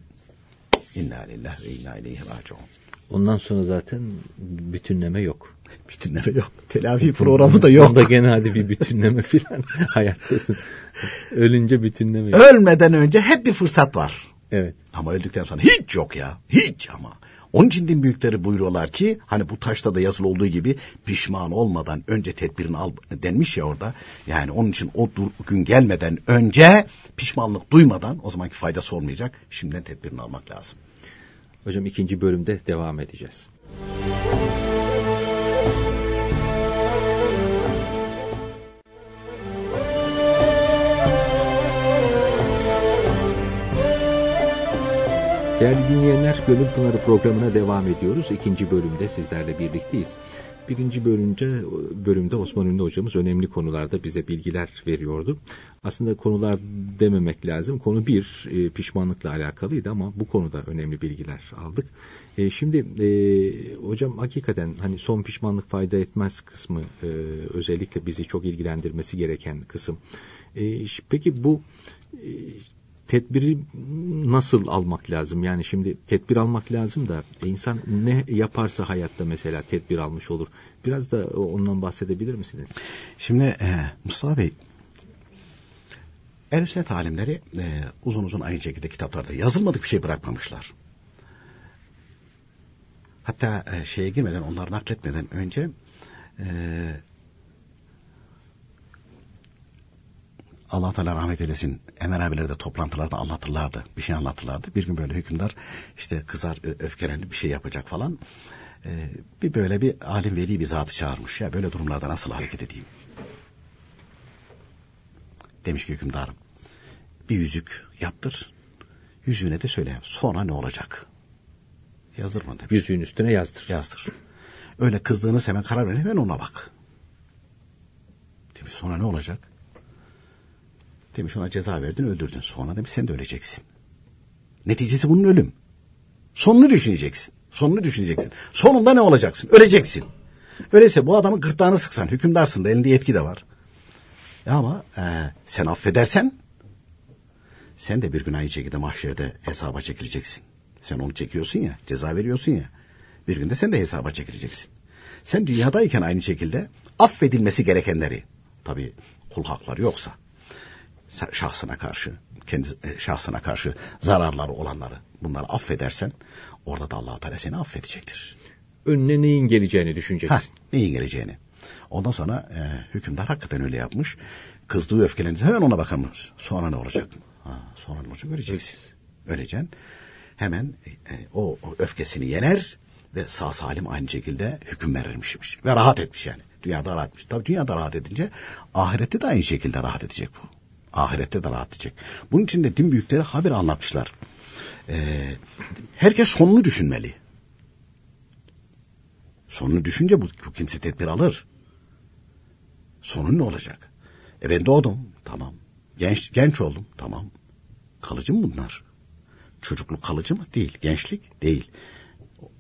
İnna lillahi ve inna ileyhi raciun. Ondan sonra zaten bütünleme yok. Bütünleme yok. Telafi programı da yok. Onda gene hadi bir bütünleme filan hayattasın. Ölünce bütünleme yok. Ölmeden önce hep bir fırsat var. Evet. Ama öldükten sonra hiç yok ya. Hiç ama. Onun için din büyükleri buyuruyorlar ki hani bu taşta da yazılı olduğu gibi pişman olmadan önce tedbirini al denmiş ya orada. Yani onun için o gün gelmeden önce pişmanlık duymadan o zamanki faydası olmayacak. Şimdiden tedbirini almak lazım. Hocam ikinci bölümde devam edeceğiz. Değerli dinleyenler, Gönül Pınarı programına devam ediyoruz. İkinci bölümde sizlerle birlikteyiz. Birinci bölümde, bölümde Osman Ünlü hocamız önemli konularda bize bilgiler veriyordu. Aslında konular dememek lazım. Konu bir e, pişmanlıkla alakalıydı ama bu konuda önemli bilgiler aldık. E, şimdi e, hocam hakikaten hani son pişmanlık fayda etmez kısmı özellikle bizi çok ilgilendirmesi gereken kısım. Peki bu tedbiri nasıl almak lazım? Yani şimdi tedbir almak lazım da insan ne yaparsa hayatta mesela tedbir almış olur. Biraz da ondan bahsedebilir misiniz? Şimdi e, Mustafa Bey El sünnet alimleri e, uzun uzun aynı şekilde kitaplarda yazılmadık bir şey bırakmamışlar. Hatta e, şeye girmeden onları nakletmeden önce e, Allah Teala rahmet eylesin. Emir abileri de toplantılarda anlatırlardı. Bir şey anlatırlardı. Bir gün böyle hükümdar işte kızar öfkelendi bir şey yapacak falan. Ee, bir böyle bir alim veli bir zatı çağırmış. Ya böyle durumlarda nasıl hareket edeyim? Demiş ki hükümdarım. Bir yüzük yaptır. Yüzüğüne de söyle. Sonra ne olacak? Yazdırma demiş. Yüzüğün üstüne yazdır. Yazdır. Öyle kızdığınız hemen karar verin hemen ona bak. Demiş sonra ne olacak? Demiş ona ceza verdin öldürdün. Sonra demiş sen de öleceksin. Neticesi bunun ölüm. Sonunu düşüneceksin. Sonunu düşüneceksin. Sonunda ne olacaksın? Öleceksin. Öyleyse bu adamı gırtlağını sıksan hükümdarsın da elinde yetki de var. Ya ama e, sen affedersen sen de bir gün aynı şekilde mahşerde hesaba çekileceksin. Sen onu çekiyorsun ya, ceza veriyorsun ya. Bir günde sen de hesaba çekileceksin. Sen dünyadayken aynı şekilde affedilmesi gerekenleri, tabii kul hakları yoksa, şahsına karşı, kendi e, şahsına karşı zararları olanları bunları affedersen orada da Allah Teala seni affedecektir. Önüne neyin geleceğini düşüneceksin. Heh, neyin geleceğini. Ondan sonra e, hükümdar hakikaten öyle yapmış. Kızdığı öfkelenince hemen ona bakamıyoruz. Sonra ne olacak? Ha, sonra ne olacak? Öleceksin. Öleceksin. Hemen e, o, o öfkesini yener ve sağ salim aynı şekilde hüküm verirmişmiş. Ve rahat etmiş yani. Dünyada rahat etmiş. Tabii dünyada rahat edince ahirette de aynı şekilde rahat edecek bu. Ahirette de rahat edecek. Bunun için de din büyükleri haber anlatmışlar. Ee, herkes sonunu düşünmeli. Sonunu düşünce bu, bu kimse tedbir alır. Sonun ne olacak? E ben doğdum. Tamam. Genç, genç oldum. Tamam. Kalıcı mı bunlar? Çocukluk kalıcı mı? Değil. Gençlik? Değil.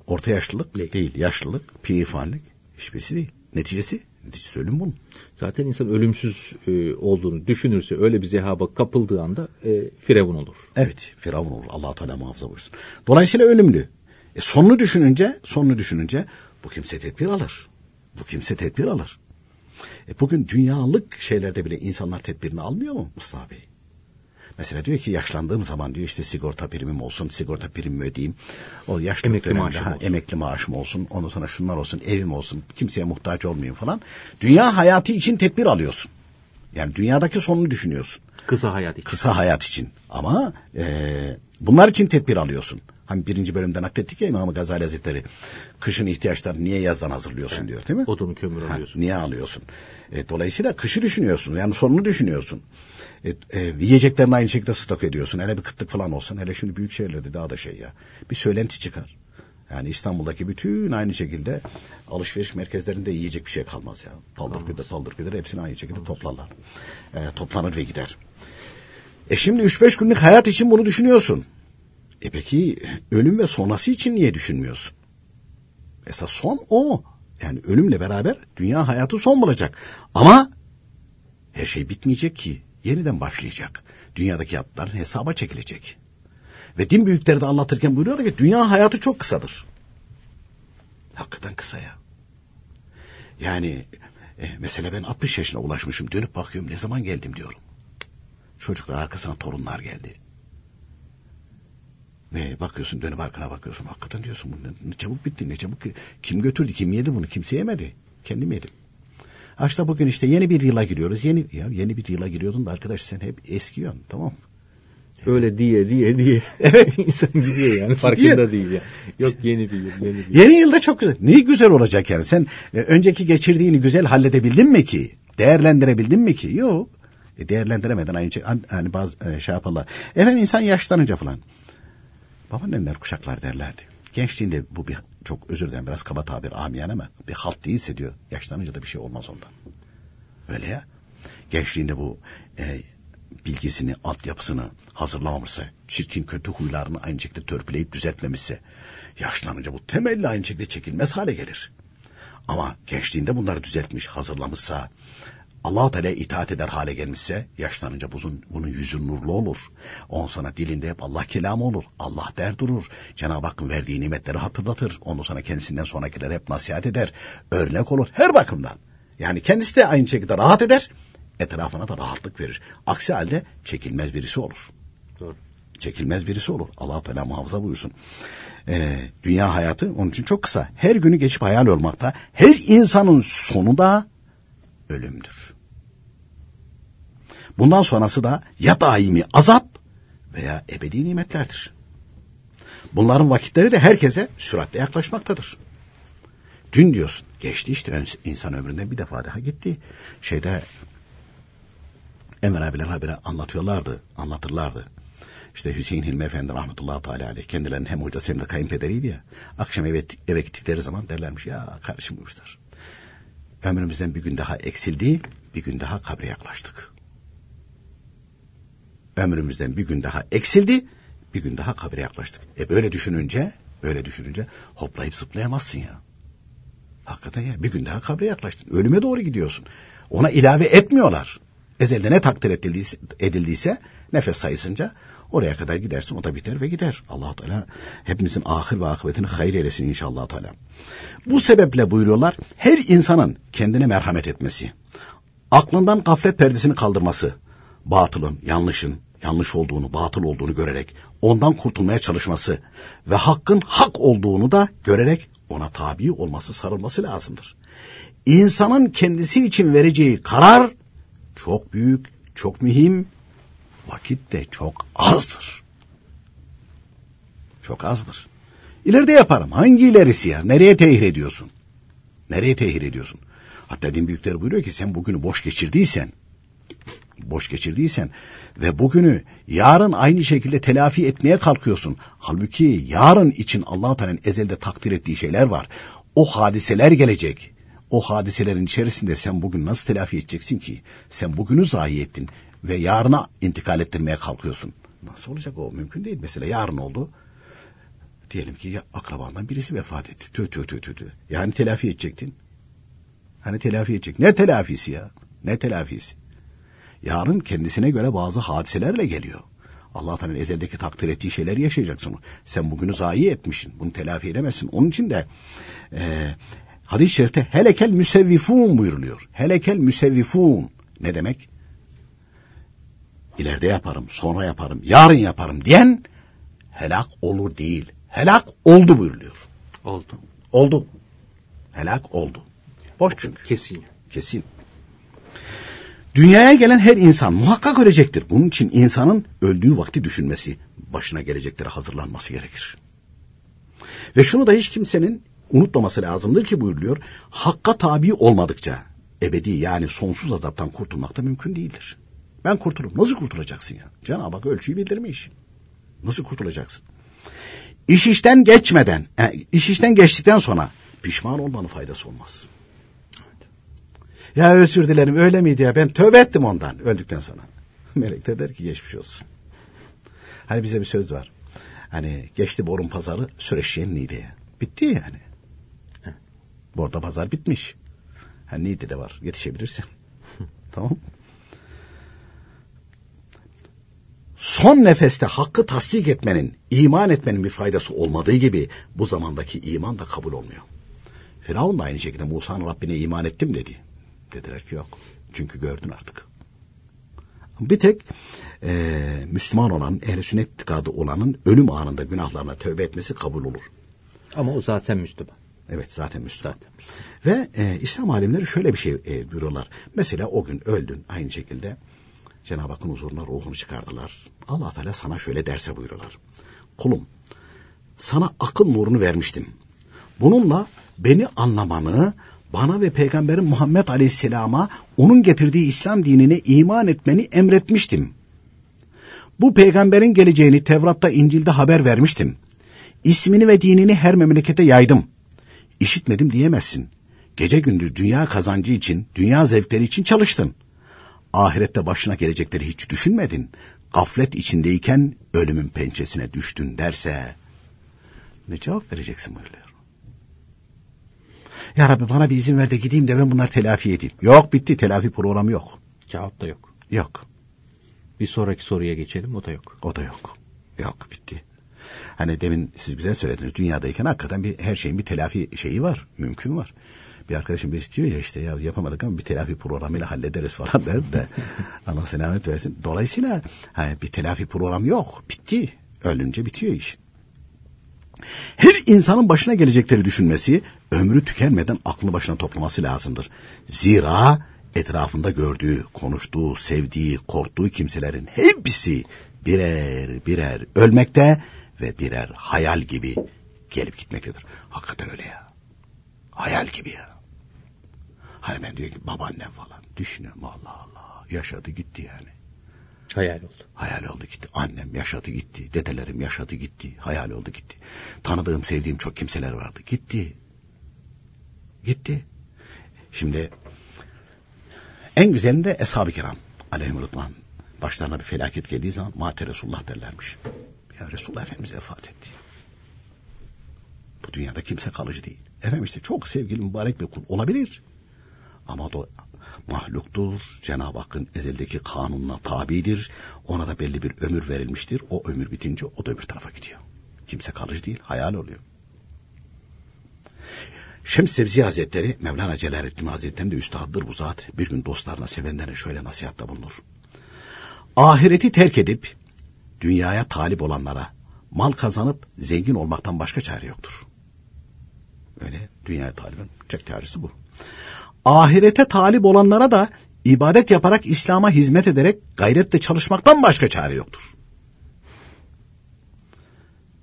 Orta yaşlılık? Değil. değil. Yaşlılık, pirfanlık hiçbirisi değil. Neticesi? Neticesi ölüm bunun. Zaten insan ölümsüz e, olduğunu düşünürse öyle bir zehaba kapıldığı anda e, firavun olur. Evet firavun olur. allah Teala muhafaza buyursun. Dolayısıyla ölümlü. E, sonunu düşününce, sonunu düşününce bu kimse tedbir alır. Bu kimse tedbir alır. E, bugün dünyalık şeylerde bile insanlar tedbirini almıyor mu Mustafa Bey? Mesela diyor ki yaşlandığım zaman diyor işte sigorta primim olsun, sigorta primimi ödeyeyim. O yaşlı emekli maaşım, ha, olsun. emekli maaşım olsun, ondan sonra şunlar olsun, evim olsun, kimseye muhtaç olmayayım falan. Dünya hayatı için tedbir alıyorsun. Yani dünyadaki sonunu düşünüyorsun. Kısa hayat için. Kısa hayat için. Ama e, bunlar için tedbir alıyorsun. Hani birinci bölümde naklettik ya İmam Gazali Hazretleri. Kışın ihtiyaçlarını niye yazdan hazırlıyorsun evet. diyor değil mi? Odunu kömür alıyorsun. Ha, niye alıyorsun? E, dolayısıyla kışı düşünüyorsun. Yani sonunu düşünüyorsun. E, e, yiyeceklerini aynı şekilde stok ediyorsun. Hele bir kıtlık falan olsun. Hele şimdi büyük şehirlerde daha da şey ya. Bir söylenti çıkar. Yani İstanbul'daki bütün aynı şekilde alışveriş merkezlerinde yiyecek bir şey kalmaz ya. Paldır küldür paldır küldür hepsini aynı şekilde Olmaz. toplarlar. E, toplanır ve gider. E şimdi 3-5 günlük hayat için bunu düşünüyorsun. E peki ölüm ve sonrası için niye düşünmüyorsun? Esas son o. Yani ölümle beraber dünya hayatı son bulacak. Ama her şey bitmeyecek ki. Yeniden başlayacak. Dünyadaki yaptıkların hesaba çekilecek. Ve din büyükleri de anlatırken buyuruyorlar ki dünya hayatı çok kısadır. Hakikaten kısa ya. Yani e, mesela ben 60 yaşına ulaşmışım dönüp bakıyorum ne zaman geldim diyorum. Çocuklar arkasına torunlar geldi. Ve bakıyorsun dönüp arkana bakıyorsun. Hakikaten diyorsun bu ne, çabuk bitti ne çabuk. Kim götürdü kim yedi bunu kimse yemedi. Kendim yedim. İşte bugün işte yeni bir yıla giriyoruz. Yeni ya yeni bir yıla giriyordun da arkadaş sen hep eskiyorsun tamam mı? Öyle diye diye diye. Evet. insan gidiyor yani farkında değil ya. Yok yeni bir yıl yeni bir yıl. Yeni yılda çok güzel. Ne güzel olacak yani. Sen e, önceki geçirdiğini güzel halledebildin mi ki? Değerlendirebildin mi ki? Yok. E, değerlendiremeden aynı şey, hani bazı e, şey yaparlar. Efendim insan yaşlanınca falan. Babaannemler kuşaklar derlerdi. Gençliğinde bu bir çok özür dilerim biraz kaba tabir amiyen ama bir halt değilse diyor. Yaşlanınca da bir şey olmaz ondan. Öyle ya. Gençliğinde bu e, bilgisini, altyapısını hazırlamamışsa, çirkin kötü huylarını aynı şekilde törpüleyip düzeltmemişse, yaşlanınca bu temelli aynı şekilde çekilmez hale gelir. Ama gençliğinde bunları düzeltmiş, hazırlamışsa, Allah Teala itaat eder hale gelmişse yaşlanınca bunun, bunun yüzü nurlu olur. On sana dilinde hep Allah kelamı olur. Allah der durur. Cenab-ı Hakk'ın verdiği nimetleri hatırlatır. Ondan sonra kendisinden sonrakiler hep nasihat eder. Örnek olur her bakımdan. Yani kendisi de aynı şekilde rahat eder. Etrafına da rahatlık verir. Aksi halde çekilmez birisi olur. Doğru. Çekilmez birisi olur. Allah Teala muhafaza buyursun. Ee, dünya hayatı onun için çok kısa. Her günü geçip hayal olmakta. Her insanın sonu da ölümdür. Bundan sonrası da ya daimi azap veya ebedi nimetlerdir. Bunların vakitleri de herkese süratle yaklaşmaktadır. Dün diyorsun, geçti işte insan ömründen bir defa daha gitti. Şeyde Emre abiler habire anlatıyorlardı, anlatırlardı. işte Hüseyin Hilmi Efendi rahmetullahi teala aleyh kendilerinin hem hocası hem de kayınpederiydi ya. Akşam eve, eve gittikleri zaman derlermiş ya buyurmuşlar. Ömrümüzden bir gün daha eksildi, bir gün daha kabre yaklaştık. Ömrümüzden bir gün daha eksildi, bir gün daha kabre yaklaştık. E böyle düşününce, böyle düşününce hoplayıp zıplayamazsın ya. Hakikaten ya bir gün daha kabre yaklaştın. Ölüme doğru gidiyorsun. Ona ilave etmiyorlar. Ezelde ne takdir edildiyse, edildiyse nefes sayısınca oraya kadar gidersin o da biter ve gider. allah Teala hepimizin ahir ve akıbetini hayır eylesin inşallah Teala. Bu sebeple buyuruyorlar her insanın kendine merhamet etmesi, aklından gaflet perdesini kaldırması, batılın, yanlışın, yanlış olduğunu, batıl olduğunu görerek ondan kurtulmaya çalışması ve hakkın hak olduğunu da görerek ona tabi olması, sarılması lazımdır. İnsanın kendisi için vereceği karar çok büyük, çok mühim, vakit de çok azdır. Çok azdır. İleride yaparım. Hangi ilerisi ya? Nereye tehir ediyorsun? Nereye tehir ediyorsun? Hatta din büyükleri buyuruyor ki sen bugünü boş geçirdiysen, boş geçirdiysen ve bugünü yarın aynı şekilde telafi etmeye kalkıyorsun. Halbuki yarın için Allah Teala'nın ezelde takdir ettiği şeyler var. O hadiseler gelecek. O hadiselerin içerisinde sen bugün nasıl telafi edeceksin ki? Sen bugünü zayi ettin ve yarına intikal ettirmeye kalkıyorsun. Nasıl olacak o? Mümkün değil. Mesela yarın oldu. Diyelim ki ya, akrabandan birisi vefat etti. Tü tü tü tü tü. Yani telafi edecektin. Hani telafi edecek. Ne telafisi ya? Ne telafisi? Yarın kendisine göre bazı hadiselerle geliyor. Allah Teala'nın ezeldeki takdir ettiği şeyleri yaşayacaksın. Sen bugünü zayi etmişsin. Bunu telafi edemezsin. Onun için de e, hadis-i şerifte helekel müsevvifun buyuruluyor. Helekel müsevvifun. Ne demek? İleride yaparım, sonra yaparım, yarın yaparım diyen helak olur değil. Helak oldu buyuruluyor. Oldu. Oldu. Helak oldu. Boş çünkü. Kesin. Kesin. Dünyaya gelen her insan muhakkak ölecektir. Bunun için insanın öldüğü vakti düşünmesi, başına geleceklere hazırlanması gerekir. Ve şunu da hiç kimsenin unutmaması lazımdır ki buyuruluyor, hakka tabi olmadıkça ebedi yani sonsuz azaptan kurtulmak da mümkün değildir. Ben kurtulurum. Nasıl kurtulacaksın ya? Cenab-ı Hak ölçüyü bildirmiş. Nasıl kurtulacaksın? İş işten geçmeden, e, iş işten geçtikten sonra pişman olmanın faydası olmaz. Ya özür dilerim öyle miydi ya ben tövbe ettim ondan öldükten sonra. Melek de der ki geçmiş olsun. Hani bize bir söz var. Hani geçti borun pazarı süreşeyen Niğde'ye. Bitti yani. Borda pazar bitmiş. Hani Niğde'de var yetişebilirsin. tamam Son nefeste hakkı tasdik etmenin, iman etmenin bir faydası olmadığı gibi bu zamandaki iman da kabul olmuyor. Firavun da aynı şekilde Musa'nın Rabbine iman ettim dedi. Dediler ki yok. Çünkü gördün artık. Bir tek e, Müslüman olan, ehl sünnet itikadı olanın ölüm anında günahlarına tövbe etmesi kabul olur. Ama o zaten Müslüman. Evet zaten Müslüman. Zaten Ve e, İslam alimleri şöyle bir şey e, diyorlar. Mesela o gün öldün aynı şekilde Cenab-ı Hakk'ın huzuruna ruhunu çıkardılar. allah Teala sana şöyle derse buyuruyorlar. Kulum sana akıl nurunu vermiştim. Bununla beni anlamanı, bana ve Peygamberin Muhammed Aleyhisselam'a onun getirdiği İslam dinine iman etmeni emretmiştim. Bu peygamberin geleceğini Tevrat'ta İncil'de haber vermiştim. İsmini ve dinini her memlekete yaydım. İşitmedim diyemezsin. Gece gündüz dünya kazancı için, dünya zevkleri için çalıştın. Ahirette başına gelecekleri hiç düşünmedin. Gaflet içindeyken ölümün pençesine düştün derse ne cevap vereceksin buyuruyor. Ya Rabbi bana bir izin ver de gideyim de ben bunları telafi edeyim. Yok bitti telafi programı yok. Cevap da yok. Yok. Bir sonraki soruya geçelim o da yok. O da yok. Yok bitti. Hani demin siz güzel söylediniz dünyadayken hakikaten bir her şeyin bir telafi şeyi var. Mümkün var. Bir arkadaşım bir istiyor ya işte ya yapamadık ama bir telafi programıyla hallederiz falan der de Allah selamet versin. Dolayısıyla hani bir telafi programı yok. Bitti. Ölünce bitiyor iş. Her insanın başına gelecekleri düşünmesi, ömrü tükenmeden aklını başına toplaması lazımdır. Zira etrafında gördüğü, konuştuğu, sevdiği, korktuğu kimselerin hepsi birer birer ölmekte ve birer hayal gibi gelip gitmektedir. Hakikaten öyle ya. Hayal gibi ya. Hani ben diyor ki babaannem falan düşünüyorum Allah Allah yaşadı gitti yani. Hayal oldu. Hayal oldu gitti. Annem yaşadı gitti. Dedelerim yaşadı gitti. Hayal oldu gitti. Tanıdığım, sevdiğim çok kimseler vardı. Gitti. Gitti. Şimdi en güzelinde Eshab-ı Kiram aleyhim rıdvan. Başlarına bir felaket geldiği zaman Mate Resulullah derlermiş. Ya Resulullah Efendimiz vefat etti. Bu dünyada kimse kalıcı değil. Efendim işte çok sevgili mübarek bir kul olabilir. Ama o mahluktur. Cenab-ı Hakk'ın ezeldeki kanununa tabidir. Ona da belli bir ömür verilmiştir. O ömür bitince o da öbür tarafa gidiyor. Kimse kalıcı değil, hayal oluyor. Şems Sebzi Hazretleri, Mevlana Celaleddin Hazretleri'nin de üstadıdır bu zat. Bir gün dostlarına, sevenlerine şöyle nasihatta bulunur. Ahireti terk edip dünyaya talip olanlara mal kazanıp zengin olmaktan başka çare yoktur. Öyle dünyaya talibin tek çaresi bu. Ahirete talip olanlara da ibadet yaparak İslam'a hizmet ederek gayretle çalışmaktan başka çare yoktur.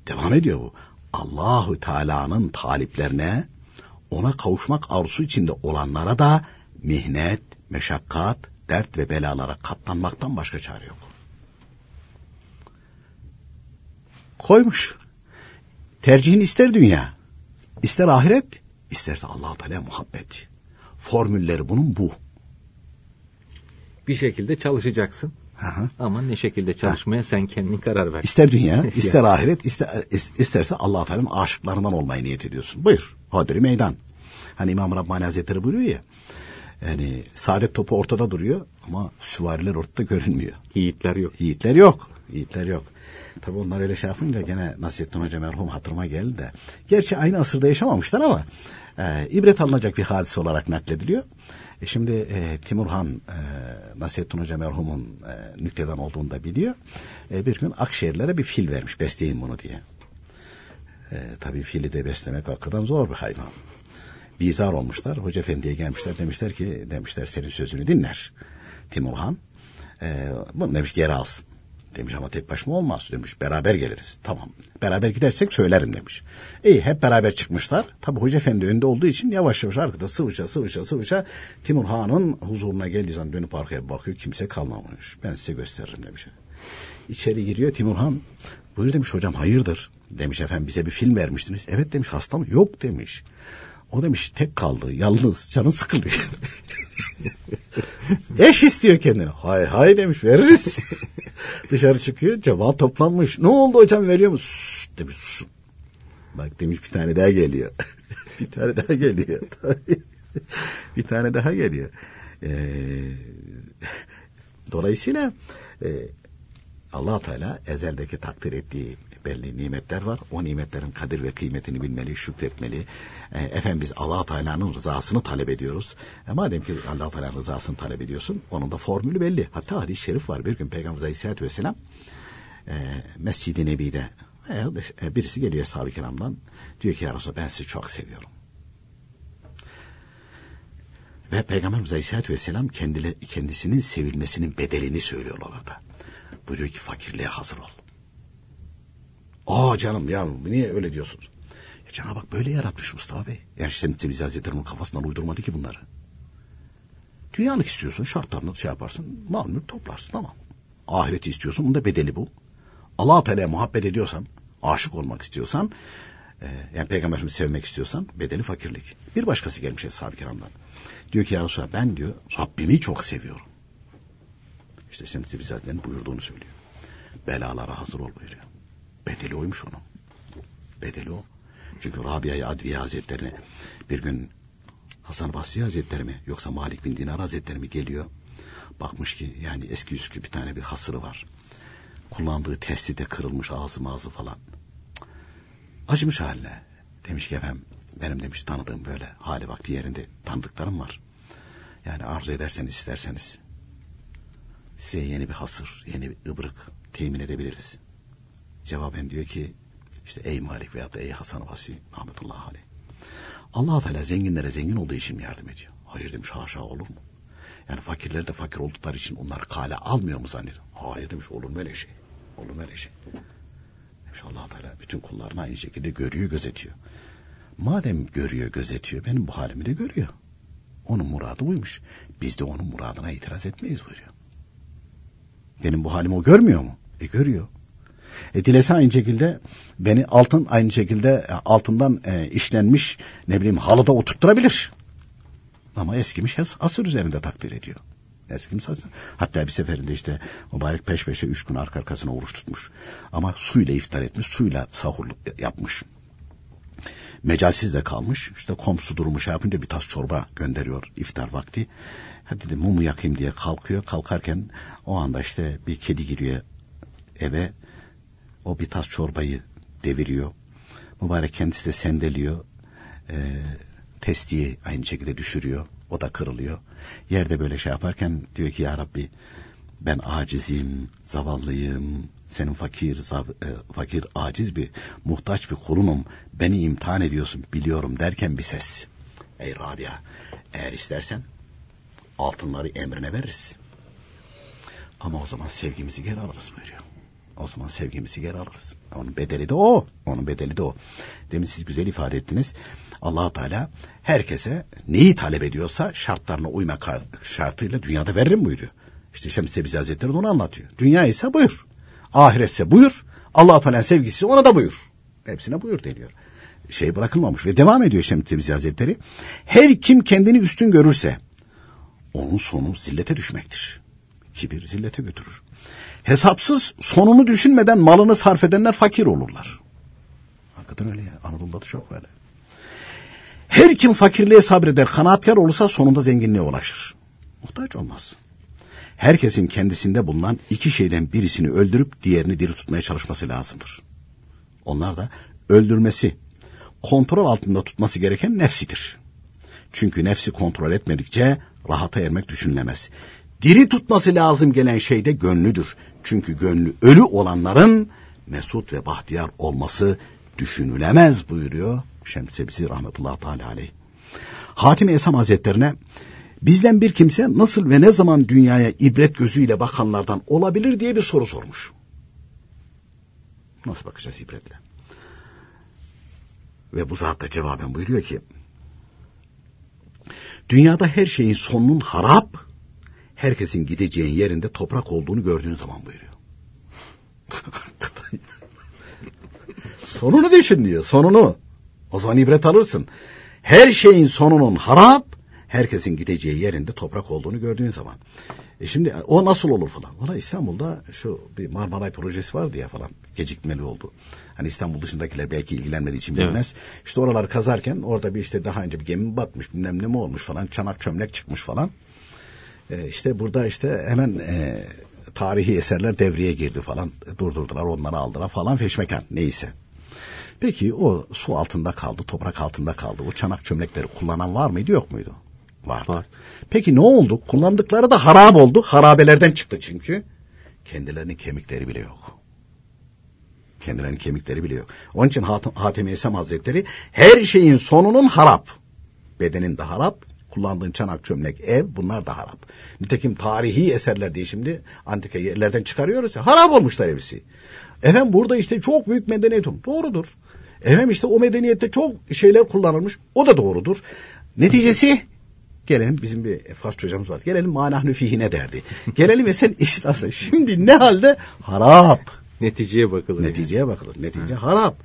Devam ediyor bu. Allahu Teala'nın taliplerine ona kavuşmak arzusu içinde olanlara da mihnet, meşakkat, dert ve belalara katlanmaktan başka çare yok. Koymuş. Tercihin ister dünya, ister ahiret, isterse Allah Teala muhabbet. Formülleri bunun bu. Bir şekilde çalışacaksın. Hı Ama ne şekilde çalışmaya ha. sen kendin karar ver. İster dünya, ister ahiret, ister, isterse Allah Teala'nın aşıklarından olmayı niyet ediyorsun. Buyur. Hodri meydan. Hani İmam Rabbani Hazretleri buyuruyor ya. Yani saadet topu ortada duruyor ama süvariler ortada görünmüyor. Yiğitler yok. Yiğitler yok. Yiğitler yok. Tabi onlar öyle şey yapınca gene Nasrettin Hoca merhum hatırıma geldi de. Gerçi aynı asırda yaşamamışlar ama e, ibret alınacak bir hadise olarak naklediliyor. E şimdi e, Timurhan e, Nasrettin Hoca merhumun e, nükteden olduğunu da biliyor. E, bir gün Akşehirlere bir fil vermiş besleyin bunu diye. E, tabii fili de beslemek hakikaten zor bir hayvan bizar olmuşlar. Hoca Efendi'ye gelmişler demişler ki demişler senin sözünü dinler. Timurhan e, bunu demiş geri alsın. Demiş ama tek başıma olmaz demiş. Beraber geliriz. Tamam. Beraber gidersek söylerim demiş. İyi hep beraber çıkmışlar. Tabi Hoca Efendi önde olduğu için yavaş yavaş arkada sıvışa sıvışa sıvışa Timur Han'ın huzuruna geldiği zaman dönüp arkaya bakıyor. Kimse kalmamış. Ben size gösteririm demiş. İçeri giriyor Timur Han. Buyur demiş hocam hayırdır. Demiş efendim bize bir film vermiştiniz. Evet demiş hasta mı? Yok demiş. O demiş tek kaldı. Yalnız canı sıkılıyor. Eş istiyor kendine. Hay hay demiş veririz. Dışarı çıkıyor cevap toplanmış. Ne oldu hocam veriyor mu? Sus, demiş sus. Bak demiş bir tane daha geliyor. bir tane daha geliyor. bir tane daha geliyor. Ee, dolayısıyla e, allah Teala ezeldeki takdir ettiği belli nimetler var. O nimetlerin kadir ve kıymetini bilmeli, şükretmeli. E, efendim biz allah Teala'nın rızasını talep ediyoruz. E, madem ki allah Teala'nın rızasını talep ediyorsun, onun da formülü belli. Hatta hadis-i şerif var. Bir gün Peygamber Aleyhisselatü Vesselam e, Mescid-i Nebi'de e, birisi geliyor sahabe kiramdan. Diyor ki ya Resulallah ben sizi çok seviyorum. Ve Peygamberimiz Aleyhisselatü Vesselam kendisinin sevilmesinin bedelini söylüyor orada. Buyuruyor ki fakirliğe hazır ol. Aa canım ya niye öyle diyorsunuz? Ya Cenab-ı Hak böyle yaratmış Mustafa Bey. Yani Şemsi Bizi Hazretleri'nin kafasından uydurmadı ki bunları. Dünyalık istiyorsun şartlarını şey yaparsın mal mülk toplarsın tamam. Ahireti istiyorsun bunun da bedeli bu. Allah Teala'ya muhabbet ediyorsan, aşık olmak istiyorsan, e, yani peygamberimizi sevmek istiyorsan bedeli fakirlik. Bir başkası gelmiş Eshab-ı Kiram'dan. Diyor ki ya Resulallah ben diyor Rabbimi çok seviyorum. İşte Şemsi Bizi buyurduğunu söylüyor. Belalara hazır ol buyuruyor. Bedeli oymuş onun. Bedeli o. Çünkü Rabia Adviye Hazretlerine bir gün Hasan Basri Hazretleri mi yoksa Malik bin Dinar Hazretleri mi geliyor. Bakmış ki yani eski üskü bir tane bir hasırı var. Kullandığı testi de kırılmış ağzı mağazı falan. Acımış haline. Demiş ki efendim benim demiş tanıdığım böyle hali vakti yerinde tanıdıklarım var. Yani arzu ederseniz isterseniz size yeni bir hasır, yeni bir ıbrık temin edebiliriz. Cevaben diyor ki işte ey Malik veyahut da ey Hasan Vasi rahmetullahi aleyh. allah Teala zenginlere zengin olduğu için yardım ediyor? Hayır demiş haşa olur mu? Yani fakirler de fakir oldukları için onları kale almıyor mu zannediyor? Hayır demiş olur mu öyle şey? Olur mu öyle şey? Demiş allah Teala bütün kullarını aynı şekilde görüyor gözetiyor. Madem görüyor gözetiyor benim bu halimi de görüyor. Onun muradı buymuş. Biz de onun muradına itiraz etmeyiz buyuruyor. Benim bu halimi o görmüyor mu? E görüyor. E dilese aynı şekilde beni altın aynı şekilde e, altından e, işlenmiş ne bileyim halıda oturtturabilir. Ama eskimiş asır üzerinde takdir ediyor. Eskimiş asır. Hatta bir seferinde işte mübarek peş peşe üç gün arka arkasına oruç tutmuş. Ama suyla iftar etmiş, suyla sahur yapmış. Mecalsiz de kalmış. İşte komşu durumu şey yapınca bir tas çorba gönderiyor iftar vakti. Hadi dedi mumu yakayım diye kalkıyor. Kalkarken o anda işte bir kedi giriyor eve. O bir tas çorbayı deviriyor. Mübarek kendisi de sendeliyor. Ee, testiyi aynı şekilde düşürüyor. O da kırılıyor. Yerde böyle şey yaparken diyor ki ya Rabbi ben acizim, zavallıyım, senin fakir, zav, e, fakir, aciz bir, muhtaç bir kulunum, beni imtihan ediyorsun, biliyorum derken bir ses. Ey Rabia, eğer istersen altınları emrine veririz. Ama o zaman sevgimizi geri alırız buyuruyor. O zaman sevgimizi geri alırız. Onun bedeli de o. Onun bedeli de o. Demin siz güzel ifade ettiniz. allah Teala herkese neyi talep ediyorsa şartlarına uyma şartıyla dünyada veririm buyuruyor. İşte Şems Tebrizi Hazretleri onu anlatıyor. Dünya ise buyur. Ahiretse buyur. allah Teala'nın sevgisi ona da buyur. Hepsine buyur deniyor. Şey bırakılmamış ve devam ediyor Şems Tebrizi Hazretleri. Her kim kendini üstün görürse onun sonu zillete düşmektir. Kibir zillete götürür. Hesapsız sonunu düşünmeden malını sarf edenler fakir olurlar. Hakikaten öyle ya. Anadolu'da da çok böyle. Her kim fakirliğe sabreder, kanaatkar olursa sonunda zenginliğe ulaşır. Muhtaç olmaz. Herkesin kendisinde bulunan iki şeyden birisini öldürüp diğerini diri tutmaya çalışması lazımdır. Onlar da öldürmesi, kontrol altında tutması gereken nefsidir. Çünkü nefsi kontrol etmedikçe rahata ermek düşünülemez. Diri tutması lazım gelen şey de gönlüdür. Çünkü gönlü ölü olanların mesut ve bahtiyar olması düşünülemez buyuruyor Şemsebisi rahmetullahi teala aleyh. Hatim Esam Hazretlerine bizden bir kimse nasıl ve ne zaman dünyaya ibret gözüyle bakanlardan olabilir diye bir soru sormuş. Nasıl bakacağız ibretle? Ve bu zat da cevaben buyuruyor ki dünyada her şeyin sonunun harap herkesin gideceğin yerinde toprak olduğunu gördüğün zaman buyuruyor. sonunu düşün diyor sonunu. O zaman ibret alırsın. Her şeyin sonunun harap, herkesin gideceği yerinde toprak olduğunu gördüğün zaman. E şimdi o nasıl olur falan. Valla İstanbul'da şu bir Marmaray projesi vardı ya falan. Gecikmeli oldu. Hani İstanbul dışındakiler belki ilgilenmediği için bilmez. Evet. İşte oraları kazarken orada bir işte daha önce bir gemi batmış bilmem ne mi olmuş falan. Çanak çömlek çıkmış falan. E, işte burada işte hemen e, tarihi eserler devreye girdi falan. Durdurdular onları aldılar falan feşmekan neyse. Peki o su altında kaldı, toprak altında kaldı. O çanak çömlekleri kullanan var mıydı yok muydu? Vardı. Var. Peki ne oldu? Kullandıkları da harap oldu. Harabelerden çıktı çünkü. Kendilerinin kemikleri bile yok. Kendilerinin kemikleri bile yok. Onun için Hatem Esem Hazretleri her şeyin sonunun harap. Bedenin de harap, kullandığın çanak, çömlek, ev bunlar da harap. Nitekim tarihi eserler diye şimdi antika yerlerden çıkarıyoruz ya harap olmuşlar hepsi. Efendim burada işte çok büyük medeniyet Doğrudur. Efendim işte o medeniyette çok şeyler kullanılmış. O da doğrudur. Neticesi gelelim bizim bir Fars hocamız var. Gelelim manahnu fihine derdi. Gelelim esen islası. Şimdi ne halde? Harap. Neticeye bakılır. Neticeye yani. bakılır. Netice ha. harap.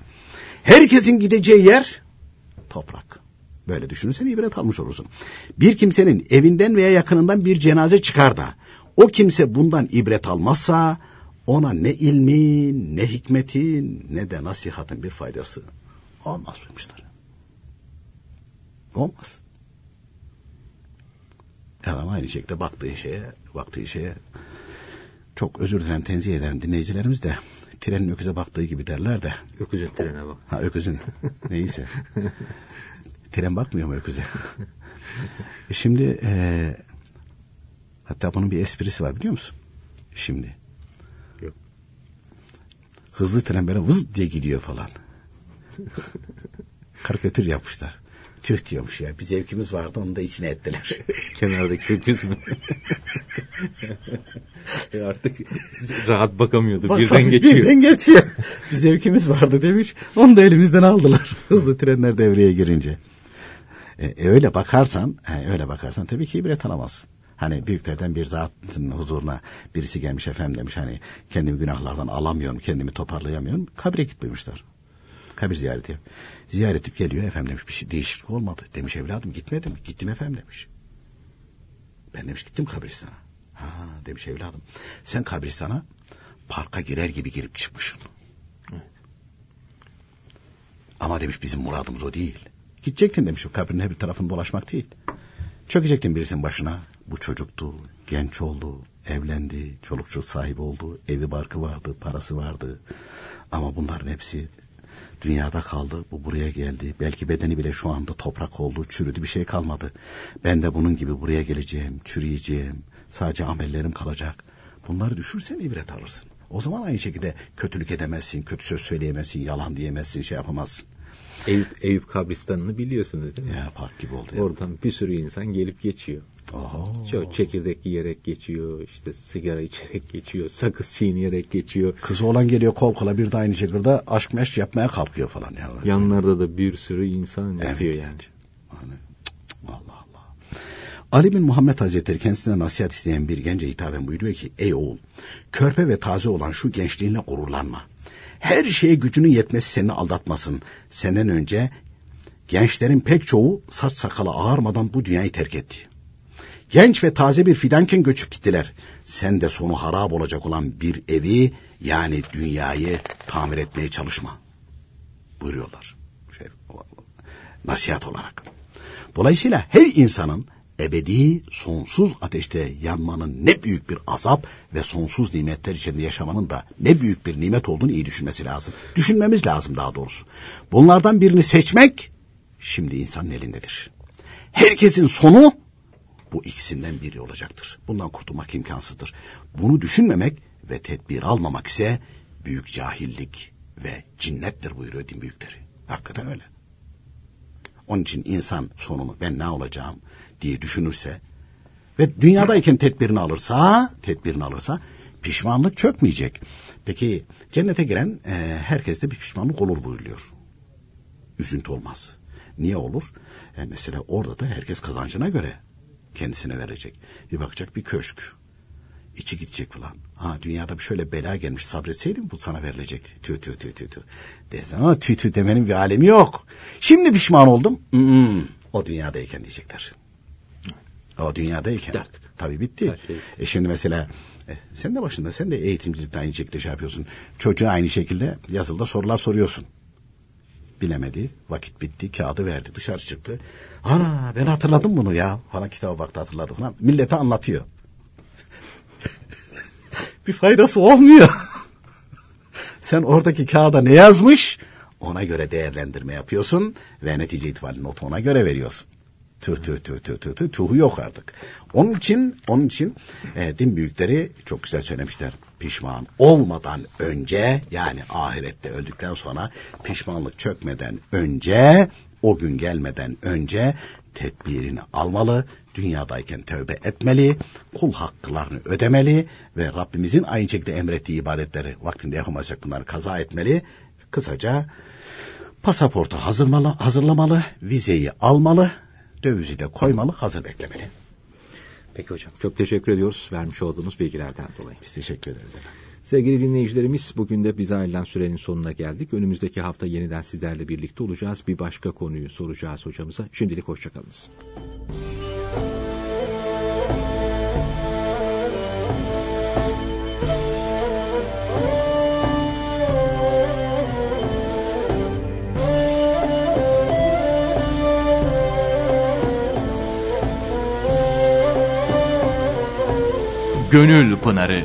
Herkesin gideceği yer toprak. Böyle düşünürsen ibret almış olursun. Bir kimsenin evinden veya yakınından bir cenaze çıkar da o kimse bundan ibret almazsa ona ne ilmin, ne hikmetin, ne de nasihatın bir faydası olmaz demişler. Olmaz. Adam aynı şekilde baktığı şeye, baktığı şeye çok özür dilerim tenzih ederim dinleyicilerimiz de trenin öküze baktığı gibi derler de. Öküzün trene bak. Ha öküzün. Neyse. Tren bakmıyor mu öküze? e şimdi e, hatta bunun bir esprisi var biliyor musun? Şimdi hızlı tren böyle vız diye gidiyor falan. Karikatür yapmışlar. Tüh diyormuş ya. Bir zevkimiz vardı onu da içine ettiler. Kenardaki öküz mü? e artık rahat bakamıyordu. Bak, birden geçiyor. Birden geçiyor. Bir zevkimiz vardı demiş. Onu da elimizden aldılar. Hızlı trenler devreye girince. E, e, öyle bakarsan, e, öyle bakarsan tabii ki ibret alamazsın. Hani büyüklerden bir zatın huzuruna birisi gelmiş efendim demiş hani kendimi günahlardan alamıyorum, kendimi toparlayamıyorum. Kabre gitmemişler. Kabir ziyareti. Ziyaret geliyor efendim demiş bir şey değişiklik olmadı. Demiş evladım gitmedim. Gittim efendim demiş. Ben demiş gittim kabristana. Ha demiş evladım. Sen kabristana parka girer gibi girip çıkmışsın. Ama demiş bizim muradımız o değil. Gidecektin demiş o her bir tarafını dolaşmak değil. Çökecektin birisinin başına. Bu çocuktu, genç oldu, evlendi, çoluk çocuk sahibi oldu, evi barkı vardı, parası vardı. Ama bunların hepsi dünyada kaldı, bu buraya geldi. Belki bedeni bile şu anda toprak oldu, çürüdü, bir şey kalmadı. Ben de bunun gibi buraya geleceğim, çürüyeceğim, sadece amellerim kalacak. Bunları düşürsen ibret alırsın. O zaman aynı şekilde kötülük edemezsin, kötü söz söyleyemezsin, yalan diyemezsin, şey yapamazsın. Eyüp, Eyüp kabristanını biliyorsunuz değil mi? Ya park gibi oldu ya. Oradan bir sürü insan gelip geçiyor. Oho. Çok çekirdek yiyerek geçiyor, işte sigara içerek geçiyor, sakız çiğneyerek geçiyor. Kız olan geliyor kol kola bir de aynı şekilde aşk meşk yapmaya kalkıyor falan. Ya. Yanlarda da bir sürü insan yatıyor Evet, yani. cık, Allah Allah. Ali bin Muhammed Hazretleri kendisine nasihat isteyen bir gence hitaben buyuruyor ki ey oğul körpe ve taze olan şu gençliğinle gururlanma. Her şeye gücünün yetmesi seni aldatmasın. Senden önce gençlerin pek çoğu saç sakala ağarmadan bu dünyayı terk etti. Genç ve taze bir fidanken göçüp gittiler. Sen de sonu harap olacak olan bir evi yani dünyayı tamir etmeye çalışma. Buyuruyorlar. Şey, nasihat olarak. Dolayısıyla her insanın ebedi sonsuz ateşte yanmanın ne büyük bir azap ve sonsuz nimetler içinde yaşamanın da ne büyük bir nimet olduğunu iyi düşünmesi lazım. Düşünmemiz lazım daha doğrusu. Bunlardan birini seçmek şimdi insanın elindedir. Herkesin sonu bu ikisinden biri olacaktır. Bundan kurtulmak imkansızdır. Bunu düşünmemek ve tedbir almamak ise büyük cahillik ve cinnettir buyuruyor din büyükleri. Hakikaten öyle. Onun için insan sonunu ben ne olacağım diye düşünürse ve dünyadayken tedbirini alırsa, tedbirini alırsa pişmanlık çökmeyecek. Peki cennete giren e, herkeste bir pişmanlık olur buyuruyor. Üzüntü olmaz. Niye olur? E, mesela orada da herkes kazancına göre kendisine verecek. Bir bakacak bir köşk. İçi gidecek falan. Ha dünyada bir şöyle bela gelmiş sabretseydin bu sana verilecekti. Tü tü tü tü tü. Desen ama tü tü demenin bir alemi yok. Şimdi pişman oldum. Hmm, o dünyadayken diyecekler. O dünyadayken. Artık. Tabii bitti. Her şey. E şimdi mesela e, sen de başında sen de eğitimcilikte aynı şekilde şey yapıyorsun. Çocuğa aynı şekilde yazılıda sorular soruyorsun. Bilemedi. Vakit bitti. Kağıdı verdi. Dışarı çıktı. Ana ben hatırladım bunu ya. Falan kitaba baktı hatırladı falan. Millete anlatıyor. bir faydası olmuyor. Sen oradaki kağıda ne yazmış? Ona göre değerlendirme yapıyorsun ve netice itibariyle notu ona göre veriyorsun. Tüh tüh tüh tüh tüh tüh tuhu yok artık. Onun için onun için e, din büyükleri çok güzel söylemişler. Pişman olmadan önce yani ahirette öldükten sonra pişmanlık çökmeden önce o gün gelmeden önce tedbirini almalı, dünyadayken tövbe etmeli, kul hakkılarını ödemeli ve Rabbimizin aynı şekilde emrettiği ibadetleri vaktinde yapamayacak bunları kaza etmeli. Kısaca pasaportu hazırmalı, hazırlamalı, vizeyi almalı, dövizi de koymalı, hazır beklemeli. Peki hocam çok teşekkür ediyoruz vermiş olduğunuz bilgilerden dolayı. Biz teşekkür ederiz. Sevgili dinleyicilerimiz bugün de bize ayrılan sürenin sonuna geldik. Önümüzdeki hafta yeniden sizlerle birlikte olacağız. Bir başka konuyu soracağız hocamıza. Şimdilik hoşçakalınız. Gönül Pınarı